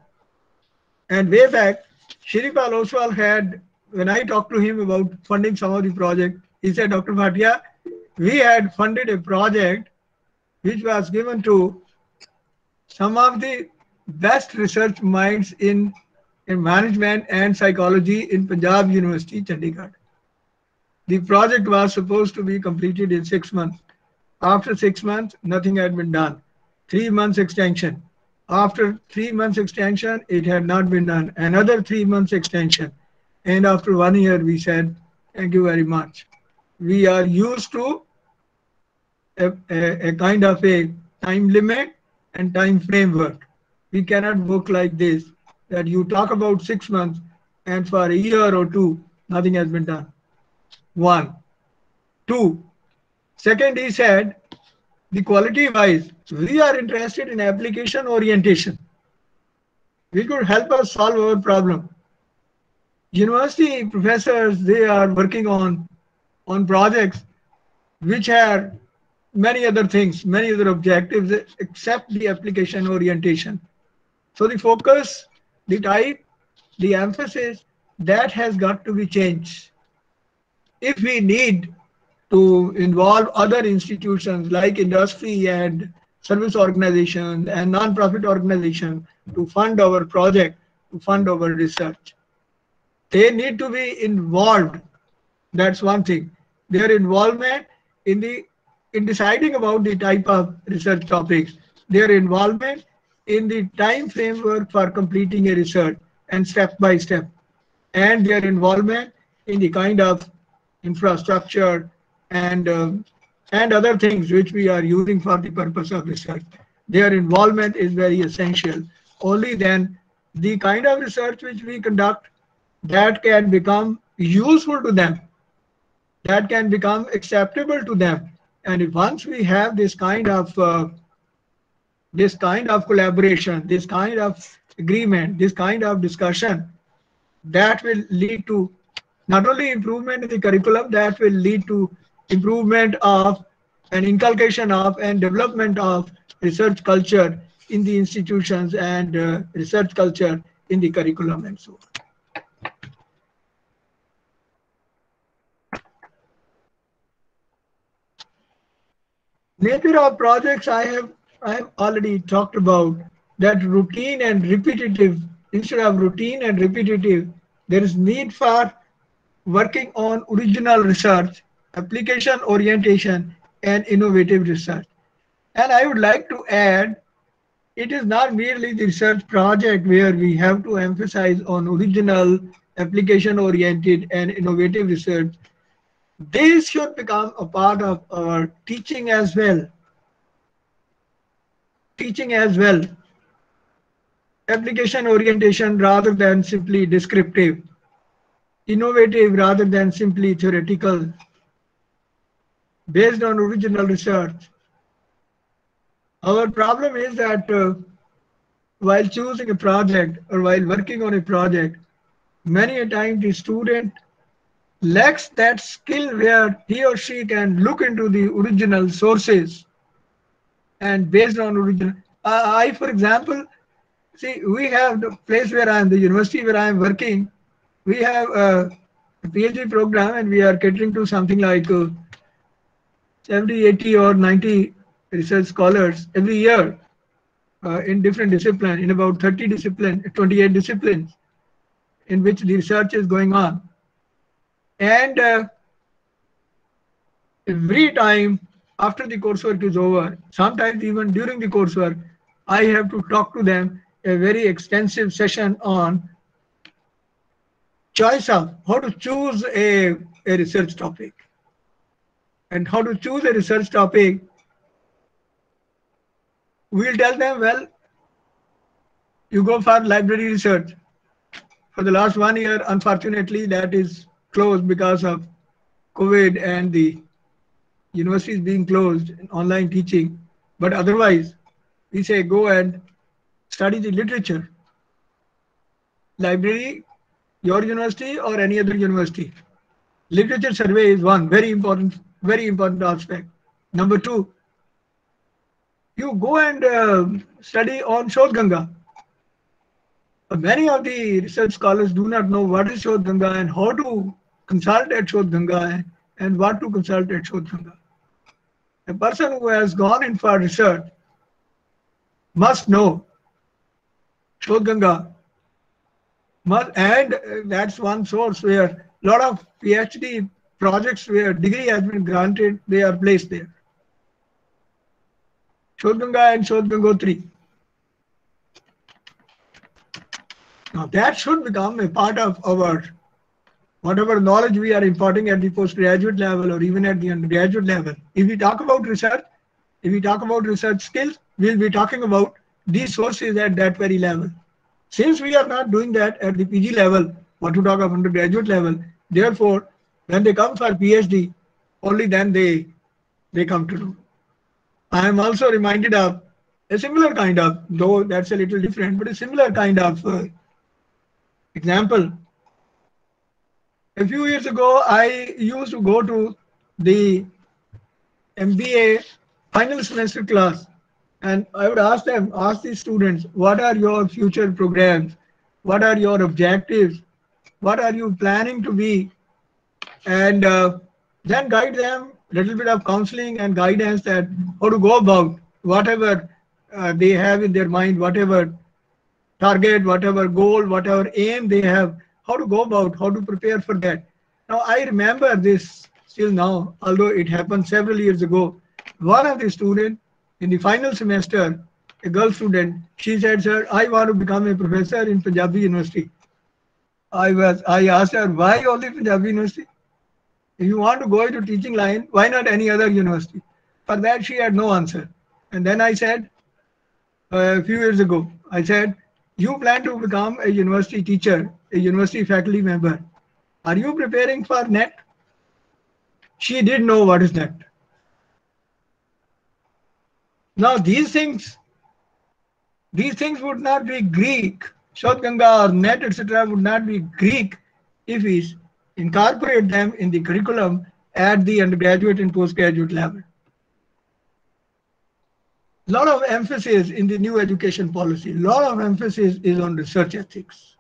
And way back, Shiripal Oswal had, when I talked to him about funding some of the project, He said, Dr. Bhatia, we had funded a project which was given to some of the best research minds in, in management and psychology in Punjab University, Chandigarh. The project was supposed to be completed in six months. After six months, nothing had been done. Three months extension. After three months extension, it had not been done. Another three months extension. And after one year, we said, thank you very much. We are used to a, a, a kind of a time limit and time framework. We cannot work like this, that you talk about six months and for a year or two, nothing has been done. One. Two. Second, he said, the quality wise, we are interested in application orientation. We could help us solve our problem. University professors, they are working on, on projects which have many other things, many other objectives except the application orientation. So the focus, the type, the emphasis, that has got to be changed. If we need to involve other institutions like industry and service organizations and non-profit organizations to fund our project, to fund our research. They need to be involved. That's one thing. Their involvement in the in deciding about the type of research topics, their involvement in the time framework for completing a research and step by step, and their involvement in the kind of infrastructure and um, and other things which we are using for the purpose of research. Their involvement is very essential. Only then the kind of research which we conduct that can become useful to them, that can become acceptable to them. And once we have this kind of uh, this kind of collaboration, this kind of agreement, this kind of discussion, that will lead to not only improvement in the curriculum, that will lead to improvement of and inculcation of and development of research culture in the institutions and uh, research culture in the curriculum and so on. Nature of projects I have I have already talked about that routine and repetitive instead of routine and repetitive there is need for working on original research application orientation, and innovative research. And I would like to add, it is not merely the research project where we have to emphasize on original, application-oriented, and innovative research. This should become a part of our teaching as well. Teaching as well. Application orientation rather than simply descriptive. Innovative rather than simply theoretical based on original research. Our problem is that uh, while choosing a project or while working on a project, many a time the student lacks that skill where he or she can look into the original sources and based on original. Uh, I, for example, see, we have the place where I am, the university where I am working, we have a PhD program and we are catering to something like uh, 70, 80 or 90 research scholars every year uh, in different disciplines, in about 30 disciplines, 28 disciplines in which the research is going on. And uh, every time after the coursework is over, sometimes even during the coursework, I have to talk to them a very extensive session on choice of how to choose a, a research topic and how to choose a research topic, we'll tell them, well, you go for library research. For the last one year, unfortunately, that is closed because of COVID and the universities being closed, and online teaching. But otherwise, we say go and study the literature. Library, your university or any other university. Literature survey is one very important very important aspect. Number two, you go and uh, study on Shodh Ganga. Many of the research scholars do not know what is Shodh Ganga and how to consult at Shodh Ganga and what to consult at Shodhganga. A person who has gone in for research must know Shodhganga must, and uh, that's one source where a lot of PhD projects where degree has been granted, they are placed there. Shodhganga and Shodhgangotri. Now that should become a part of our whatever knowledge we are imparting at the postgraduate level or even at the undergraduate level. If we talk about research, if we talk about research skills, we'll be talking about these sources at that very level. Since we are not doing that at the PG level, what to talk of undergraduate level, therefore, when they come for PhD, only then they they come to know. I am also reminded of a similar kind of, though that's a little different, but a similar kind of uh, example a few years ago, I used to go to the MBA final semester class and I would ask them, ask the students, what are your future programs? What are your objectives? What are you planning to be? And uh, then guide them a little bit of counseling and guidance that how to go about whatever uh, they have in their mind, whatever target, whatever goal, whatever aim they have how to go about, how to prepare for that. Now, I remember this still now, although it happened several years ago. One of the students in the final semester, a girl student, she said, sir, I want to become a professor in Punjabi University. I was, I asked her, why only Punjabi University? If you want to go into teaching line, why not any other university? For that, she had no answer. And then I said, uh, a few years ago, I said, you plan to become a university teacher, a university faculty member. Are you preparing for NET? She did know what is NET. Now these things, these things would not be Greek. Shodhganga or NET, etc. would not be Greek if we incorporate them in the curriculum at the undergraduate and postgraduate level A lot of emphasis in the new education policy, a lot of emphasis is on research ethics.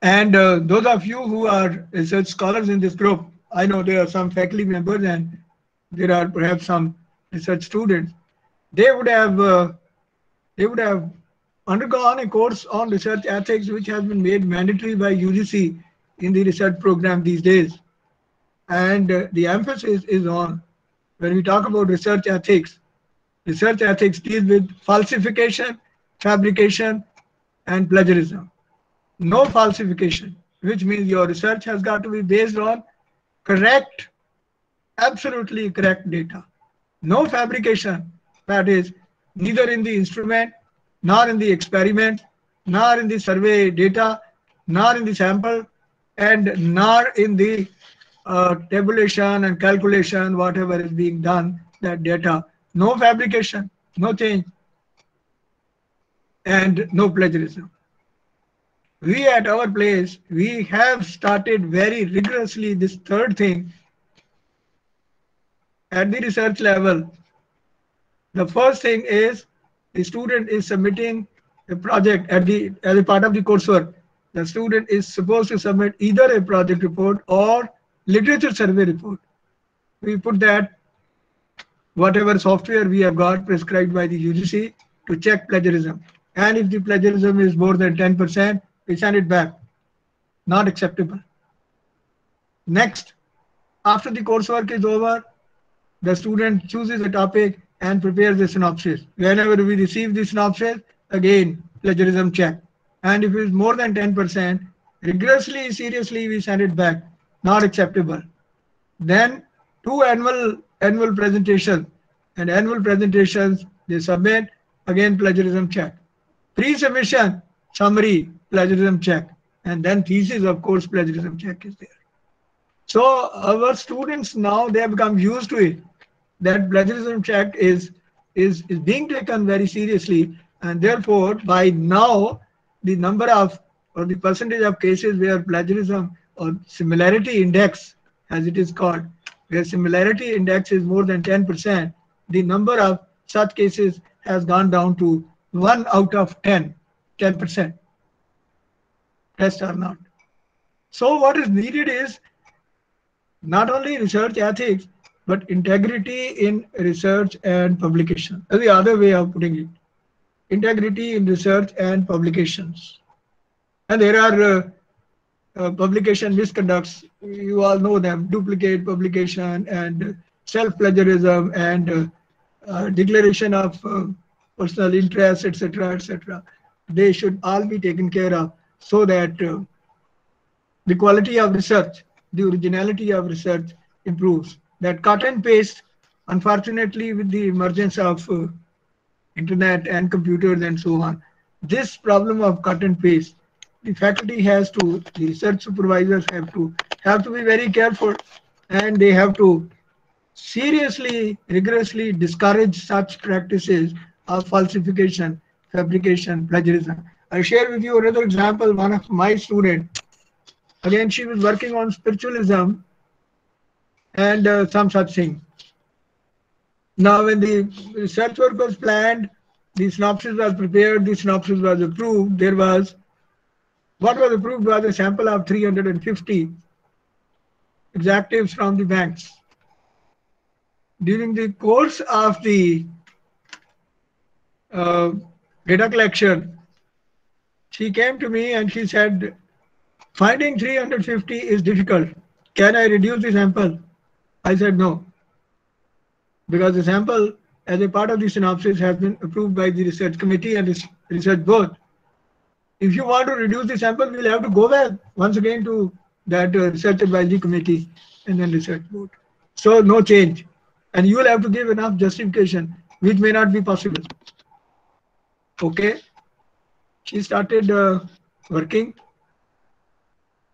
And uh, those of you who are research scholars in this group, I know there are some faculty members and there are perhaps some research students. They would have uh, they would have undergone a course on research ethics, which has been made mandatory by UGC in the research program these days. And uh, the emphasis is on when we talk about research ethics, research ethics deals with falsification, fabrication, and plagiarism. No falsification, which means your research has got to be based on correct, absolutely correct data. No fabrication, that is, neither in the instrument, nor in the experiment, nor in the survey data, nor in the sample, and nor in the uh, tabulation and calculation, whatever is being done, that data, no fabrication, no change, and no plagiarism. We at our place, we have started very rigorously this third thing at the research level. The first thing is the student is submitting a project at the as a part of the coursework. The student is supposed to submit either a project report or literature survey report. We put that whatever software we have got prescribed by the UGC to check plagiarism. And if the plagiarism is more than 10%, we send it back. Not acceptable. Next, after the coursework is over, the student chooses a topic and prepares a synopsis. Whenever we receive the synopsis, again, plagiarism check. And if it is more than 10%, rigorously, seriously, we send it back not acceptable. Then two annual annual presentation and annual presentations they submit again plagiarism check. Pre-submission summary plagiarism check and then thesis of course plagiarism check is there. So our students now they have become used to it that plagiarism check is is is being taken very seriously and therefore by now the number of or the percentage of cases where plagiarism or similarity index, as it is called, where similarity index is more than 10%, the number of such cases has gone down to 1 out of 10, 10%. Rest are not. So what is needed is not only research ethics, but integrity in research and publication. That's the other way of putting it. Integrity in research and publications. And there are uh, uh, publication misconducts. You all know them, duplicate publication and self-plagiarism and uh, uh, declaration of uh, personal interest, etc., etc. They should all be taken care of so that uh, the quality of research, the originality of research improves. That cut and paste, unfortunately, with the emergence of uh, internet and computers and so on, this problem of cut and paste, the faculty has to, the research supervisors have to have to be very careful, and they have to seriously, rigorously discourage such practices of falsification, fabrication, plagiarism. I share with you another example. One of my students, again, she was working on spiritualism and uh, some such thing. Now, when the research work was planned, the synopsis was prepared, the synopsis was approved. There was what was approved was a sample of 350 exactives from the banks. During the course of the uh, data collection, she came to me and she said, finding 350 is difficult. Can I reduce the sample? I said no, because the sample as a part of the synopsis has been approved by the research committee and the research board. If you want to reduce the sample, we'll have to go back once again to that uh, research advisory committee and then research board. So no change. And you will have to give enough justification, which may not be possible. Okay. She started uh, working.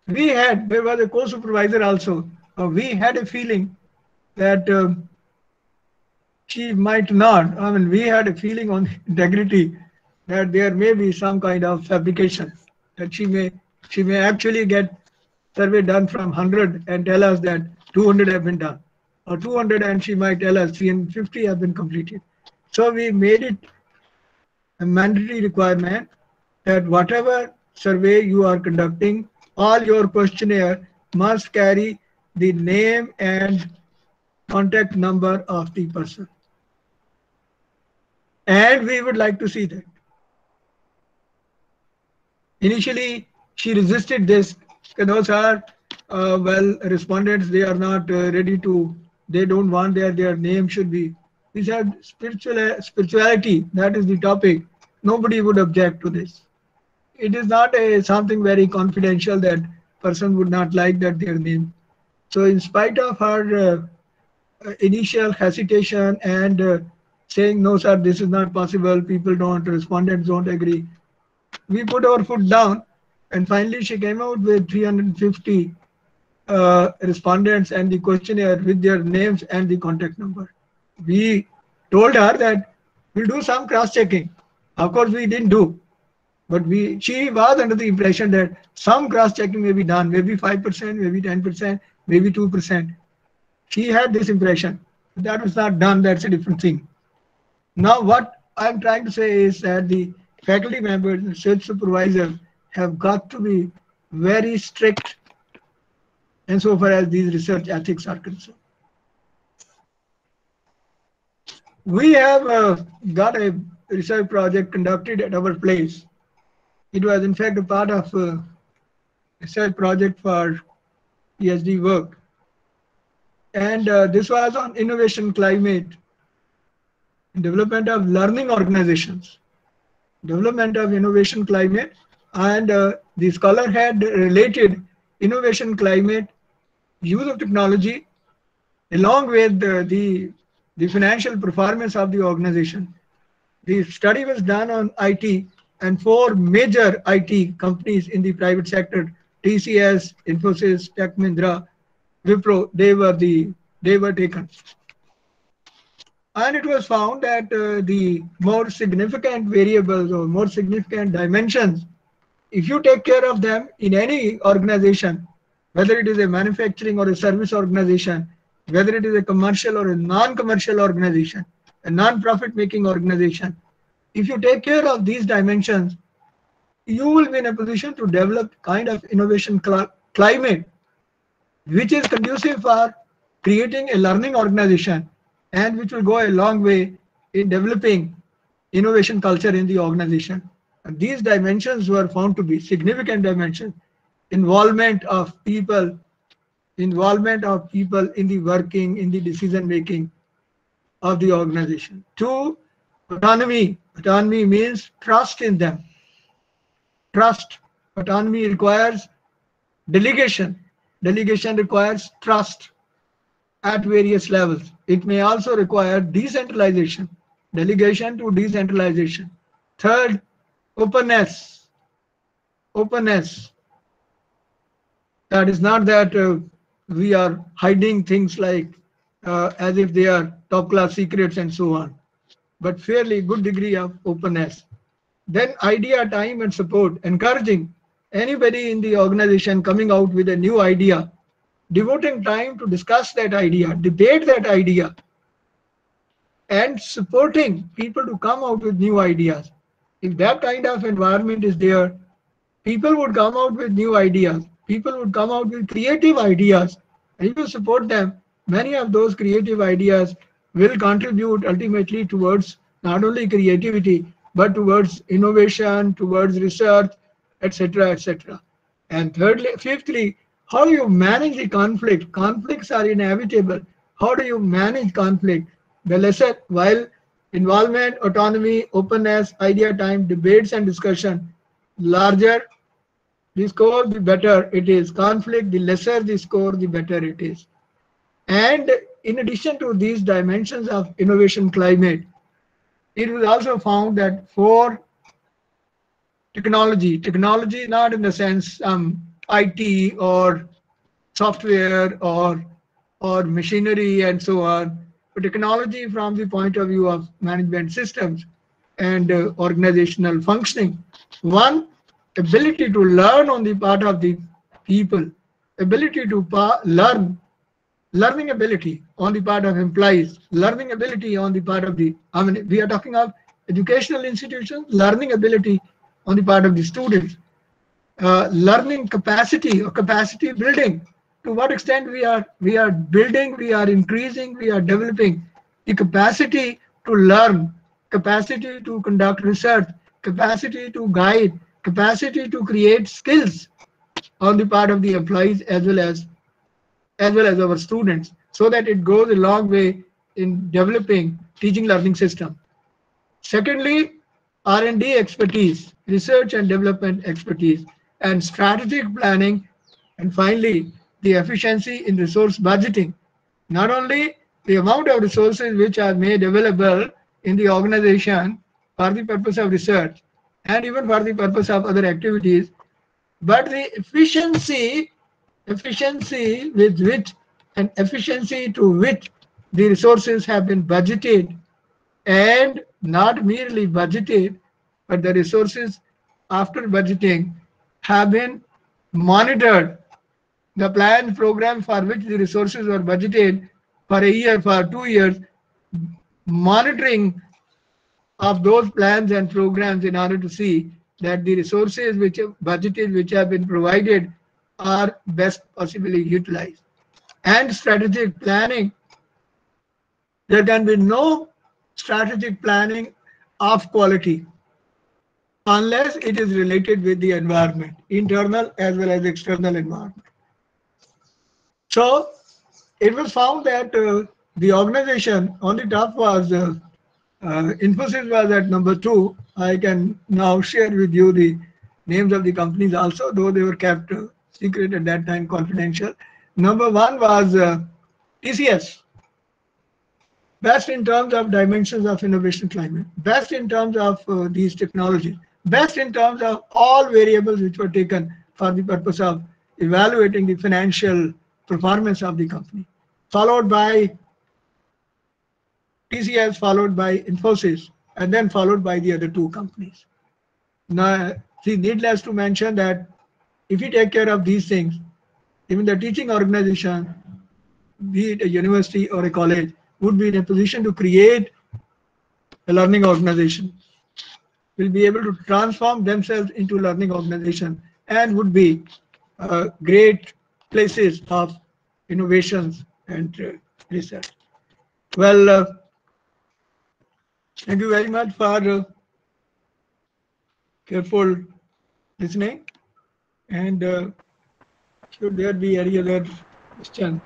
We had, there was a co-supervisor also. Uh, we had a feeling that um, she might not. I mean, we had a feeling on integrity that there may be some kind of fabrication that she may she may actually get survey done from 100 and tell us that 200 have been done or 200 and she might tell us 350 have been completed so we made it a mandatory requirement that whatever survey you are conducting all your questionnaire must carry the name and contact number of the person and we would like to see that Initially, she resisted this. Those are, uh, well, respondents, they are not uh, ready to, they don't want their, their name should be. We said spiritual, spirituality, that is the topic. Nobody would object to this. It is not a something very confidential that person would not like that their name. So in spite of her uh, initial hesitation and uh, saying, no, sir, this is not possible, people don't, respondents don't agree, we put our foot down and finally she came out with 350 uh, respondents and the questionnaire with their names and the contact number. We told her that we'll do some cross-checking. Of course, we didn't do, but we she was under the impression that some cross-checking may be done, maybe 5%, maybe 10%, maybe 2%. She had this impression. That was not done, that's a different thing. Now, what I'm trying to say is that the faculty members and research supervisors have got to be very strict insofar as these research ethics are concerned. We have uh, got a research project conducted at our place. It was in fact a part of a research project for PhD work. And uh, this was on innovation climate, development of learning organizations development of innovation climate and uh, the scholar had related innovation climate use of technology along with uh, the the financial performance of the organization the study was done on IT and four major it companies in the private sector TCS Infosys Tech Mahindra Wipro they were the they were taken. And it was found that uh, the more significant variables or more significant dimensions, if you take care of them in any organization, whether it is a manufacturing or a service organization, whether it is a commercial or a non-commercial organization, a non-profit making organization, if you take care of these dimensions, you will be in a position to develop kind of innovation climate which is conducive for creating a learning organization and which will go a long way in developing innovation culture in the organization. And these dimensions were found to be significant dimensions. Involvement of people, involvement of people in the working, in the decision making of the organization. Two, autonomy. Autonomy means trust in them. Trust. Autonomy requires delegation. Delegation requires trust at various levels. It may also require decentralization, delegation to decentralization. Third, openness. Openness. That is not that uh, we are hiding things like uh, as if they are top class secrets and so on, but fairly good degree of openness. Then idea, time and support, encouraging anybody in the organization coming out with a new idea, devoting time to discuss that idea, debate that idea, and supporting people to come out with new ideas. If that kind of environment is there, people would come out with new ideas. People would come out with creative ideas. And if you support them, many of those creative ideas will contribute ultimately towards not only creativity, but towards innovation, towards research, etc., etc. And thirdly, fifthly, how do you manage the conflict? Conflicts are inevitable. How do you manage conflict? The lesson, while involvement, autonomy, openness, idea time, debates and discussion, larger the score, the better it is. Conflict, the lesser the score, the better it is. And in addition to these dimensions of innovation climate, it was also found that for technology, technology not in the sense um, IT or software or or machinery and so on, but technology from the point of view of management systems and uh, organizational functioning. One, ability to learn on the part of the people, ability to learn, learning ability on the part of employees, learning ability on the part of the, I mean, we are talking of educational institutions, learning ability on the part of the students, uh, learning capacity or capacity building. To what extent we are we are building, we are increasing, we are developing the capacity to learn, capacity to conduct research, capacity to guide, capacity to create skills on the part of the employees as well as as well as our students so that it goes a long way in developing teaching learning system. Secondly r&d expertise research and development expertise and strategic planning and finally the efficiency in resource budgeting. Not only the amount of resources which are made available in the organization for the purpose of research and even for the purpose of other activities but the efficiency efficiency with which and efficiency to which the resources have been budgeted and not merely budgeted but the resources after budgeting have been monitored. The plan program for which the resources were budgeted for a year for two years monitoring of those plans and programs in order to see that the resources which are budgeted, which have been provided, are best possibly utilized. And strategic planning, there can be no strategic planning of quality unless it is related with the environment, internal as well as external environment. So it was found that uh, the organization on the top was uh, uh, Infosys was at number two. I can now share with you the names of the companies also, though they were kept uh, secret at that time, confidential. Number one was uh, TCS. Best in terms of dimensions of innovation climate, best in terms of uh, these technologies, best in terms of all variables which were taken for the purpose of evaluating the financial performance of the company, followed by TCS followed by Infosys, and then followed by the other two companies. Now, see, needless to mention that if you take care of these things, even the teaching organization, be it a university or a college, would be in a position to create a learning organization, will be able to transform themselves into learning organization and would be uh, great places of innovations and uh, research. Well, uh, thank you very much for uh, careful listening. And uh, should there be any other question?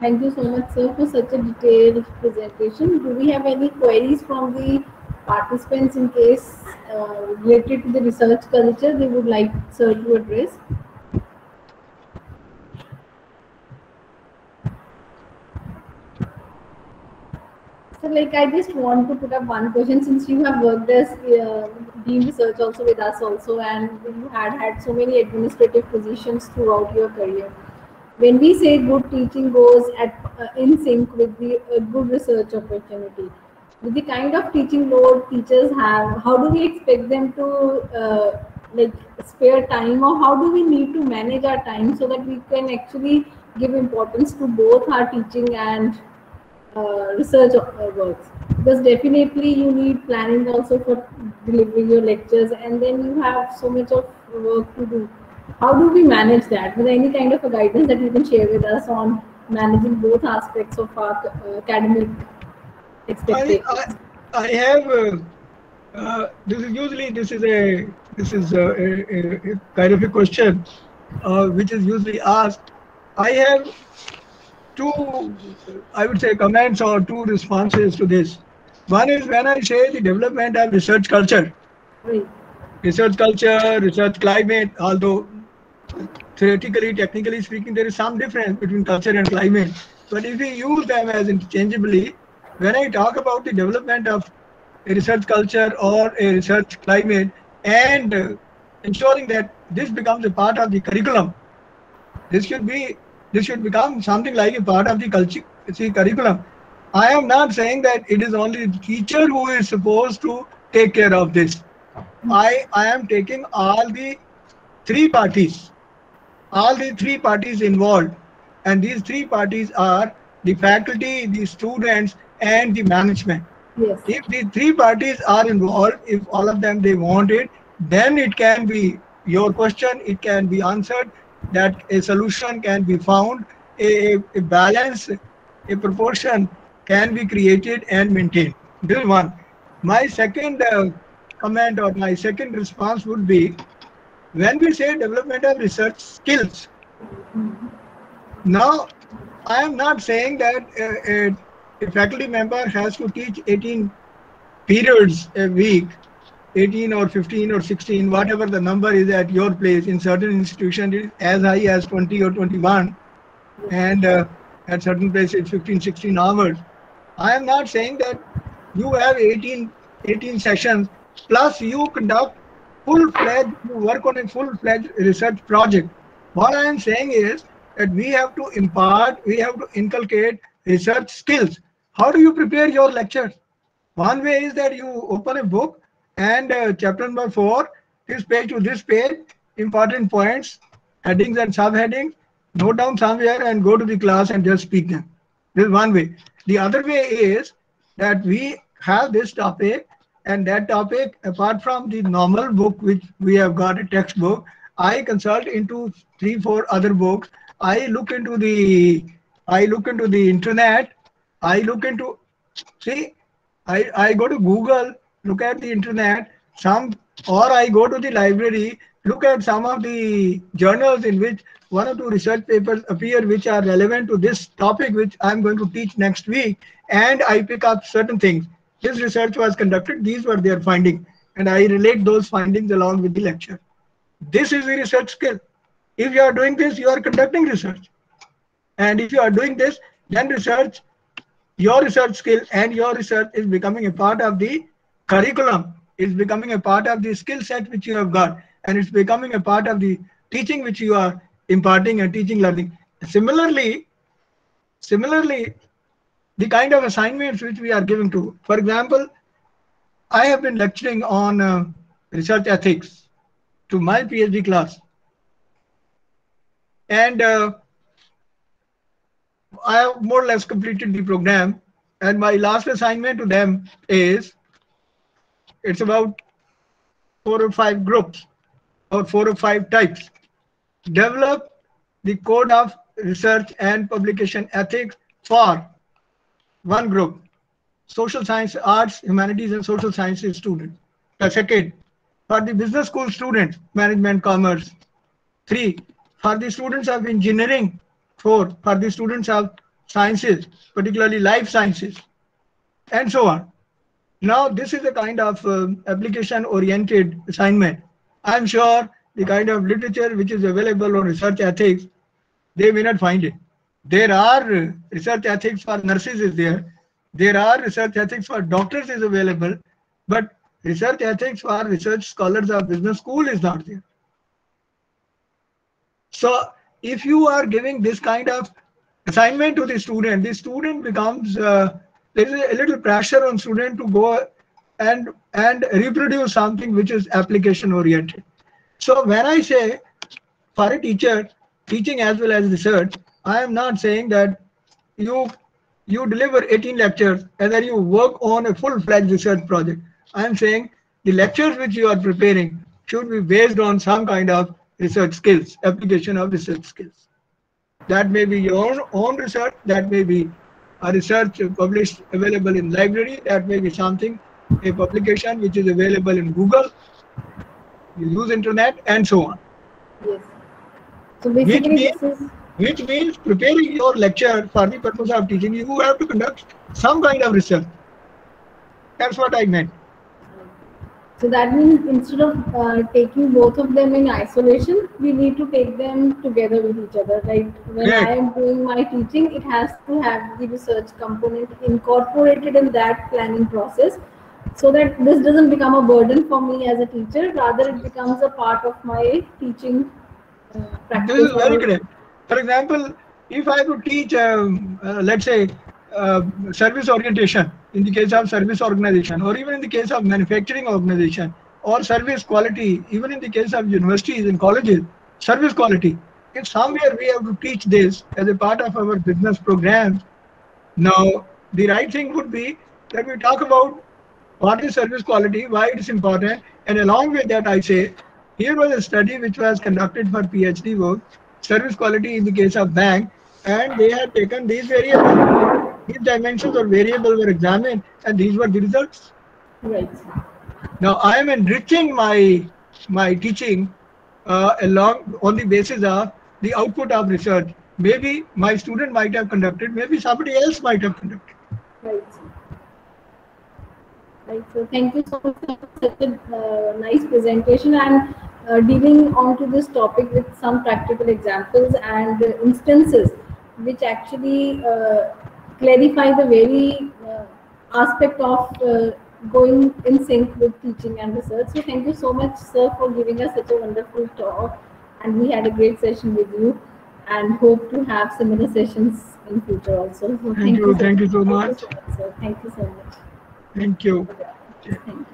Thank you so much, sir, for such a detailed presentation. Do we have any queries from the participants in case uh, related to the research culture they would like sir to address? So, like, I just want to put up one question since you have worked as uh, dean research also with us also, and you had had so many administrative positions throughout your career. When we say good teaching goes at uh, in sync with the uh, good research opportunity, with the kind of teaching load teachers have, how do we expect them to uh, like spare time, or how do we need to manage our time so that we can actually give importance to both our teaching and research uh, works. Because definitely you need planning also for delivering your lectures and then you have so much of work to do. How do we manage that? With any kind of a guidance that you can share with us on managing both aspects of our uh, academic I, I, I have uh, uh, this is usually this is a this is a, a, a kind of a question uh, which is usually asked. I have two, I would say, comments or two responses to this. One is when I say the development of research culture, Right. research culture, research climate, although theoretically, technically speaking, there is some difference between culture and climate. But if we use them as interchangeably, when I talk about the development of a research culture or a research climate and ensuring that this becomes a part of the curriculum, this should be this should become something like a part of the culture see, curriculum. I am not saying that it is only the teacher who is supposed to take care of this. I I am taking all the three parties, all the three parties involved, and these three parties are the faculty, the students, and the management. yes If the three parties are involved, if all of them they want it, then it can be your question, it can be answered, that a solution can be found, a, a balance, a proportion can be created and maintained. This is one. My second uh, comment or my second response would be when we say development of research skills, now I am not saying that uh, a, a faculty member has to teach 18 periods a week 18 or 15 or 16 whatever the number is at your place in certain institutions it is as high as 20 or 21 and uh, at certain places 15 16 hours. I am not saying that you have 18 18 sessions plus you conduct full-fledged you work on a full-fledged research project. What i am saying is that we have to impart we have to inculcate research skills. How do you prepare your lectures? One way is that you open a book and uh, chapter number four, this page to this page, important points, headings and subheadings, note down somewhere and go to the class and just speak them. This is one way. The other way is that we have this topic and that topic, apart from the normal book, which we have got a textbook, I consult into three, four other books. I look into the, I look into the internet. I look into, see, I, I go to Google, look at the internet, some, or I go to the library, look at some of the journals in which one or two research papers appear which are relevant to this topic which I'm going to teach next week, and I pick up certain things. This research was conducted, these were their findings, and I relate those findings along with the lecture. This is the research skill. If you are doing this, you are conducting research. And if you are doing this, then research your research skill and your research is becoming a part of the curriculum is becoming a part of the skill set which you have got and it's becoming a part of the teaching which you are imparting and teaching learning. Similarly similarly the kind of assignments which we are giving to for example i have been lecturing on uh, research ethics to my phd class. And uh, I have more or less completed the program, and my last assignment to them is it's about four or five groups or four or five types. develop the code of research and publication ethics for one group, social science, arts, humanities, and social sciences students. The second, for the business school students, management, commerce. Three, for the students of engineering. Four, for the students of sciences, particularly life sciences, and so on. Now, this is a kind of um, application-oriented assignment. I'm sure the kind of literature which is available on research ethics, they may not find it. There are uh, research ethics for nurses is there. There are research ethics for doctors is available, but research ethics for research scholars of business school is not there. So if you are giving this kind of assignment to the student, the student becomes uh, there is a little pressure on student to go and and reproduce something which is application oriented. So when I say for a teacher, teaching as well as research, I am not saying that you you deliver 18 lectures and then you work on a full-fledged research project. I am saying the lectures which you are preparing should be based on some kind of research skills, application of research skills. That may be your own, research, that may be research published available in library, that may be something, a publication which is available in Google, you use internet and so on. Yes. So basically, which means- is Which means preparing your lecture for the purpose of teaching, you have to conduct some kind of research. That's what I meant. So that means instead of uh, taking both of them in isolation, we need to take them together with each other. Like when. I am doing my teaching, it has to have the research component incorporated in that planning process so that this doesn't become a burden for me as a teacher, rather, it becomes a part of my teaching uh, practice. This is very correct. For example, if I have to teach, um, uh, let's say, uh, service orientation in the case of service organization, or even in the case of manufacturing organization, or service quality, even in the case of universities and colleges, service quality. If somewhere we have to teach this as a part of our business programs, now the right thing would be that we talk about what is service quality, why it is important, and along with that, I say here was a study which was conducted for PhD work, service quality in the case of bank, and they had taken these variables, these dimensions or variables were examined, and these were the results. Right. Now I am enriching my my teaching uh, along on the basis of the output of research. Maybe my student might have conducted, maybe somebody else might have conducted. Right. Right. So thank you so much for such a uh, nice presentation and uh, dealing onto this topic with some practical examples and instances which actually uh, clarify the very uh, aspect of uh, going in sync with teaching and research. So thank you so much, sir, for giving us such a wonderful talk. And we had a great session with you and hope to have similar sessions in future also. So Thank you, thank you so Thank much. you so much. Thank you so much. Thank you. Thank you.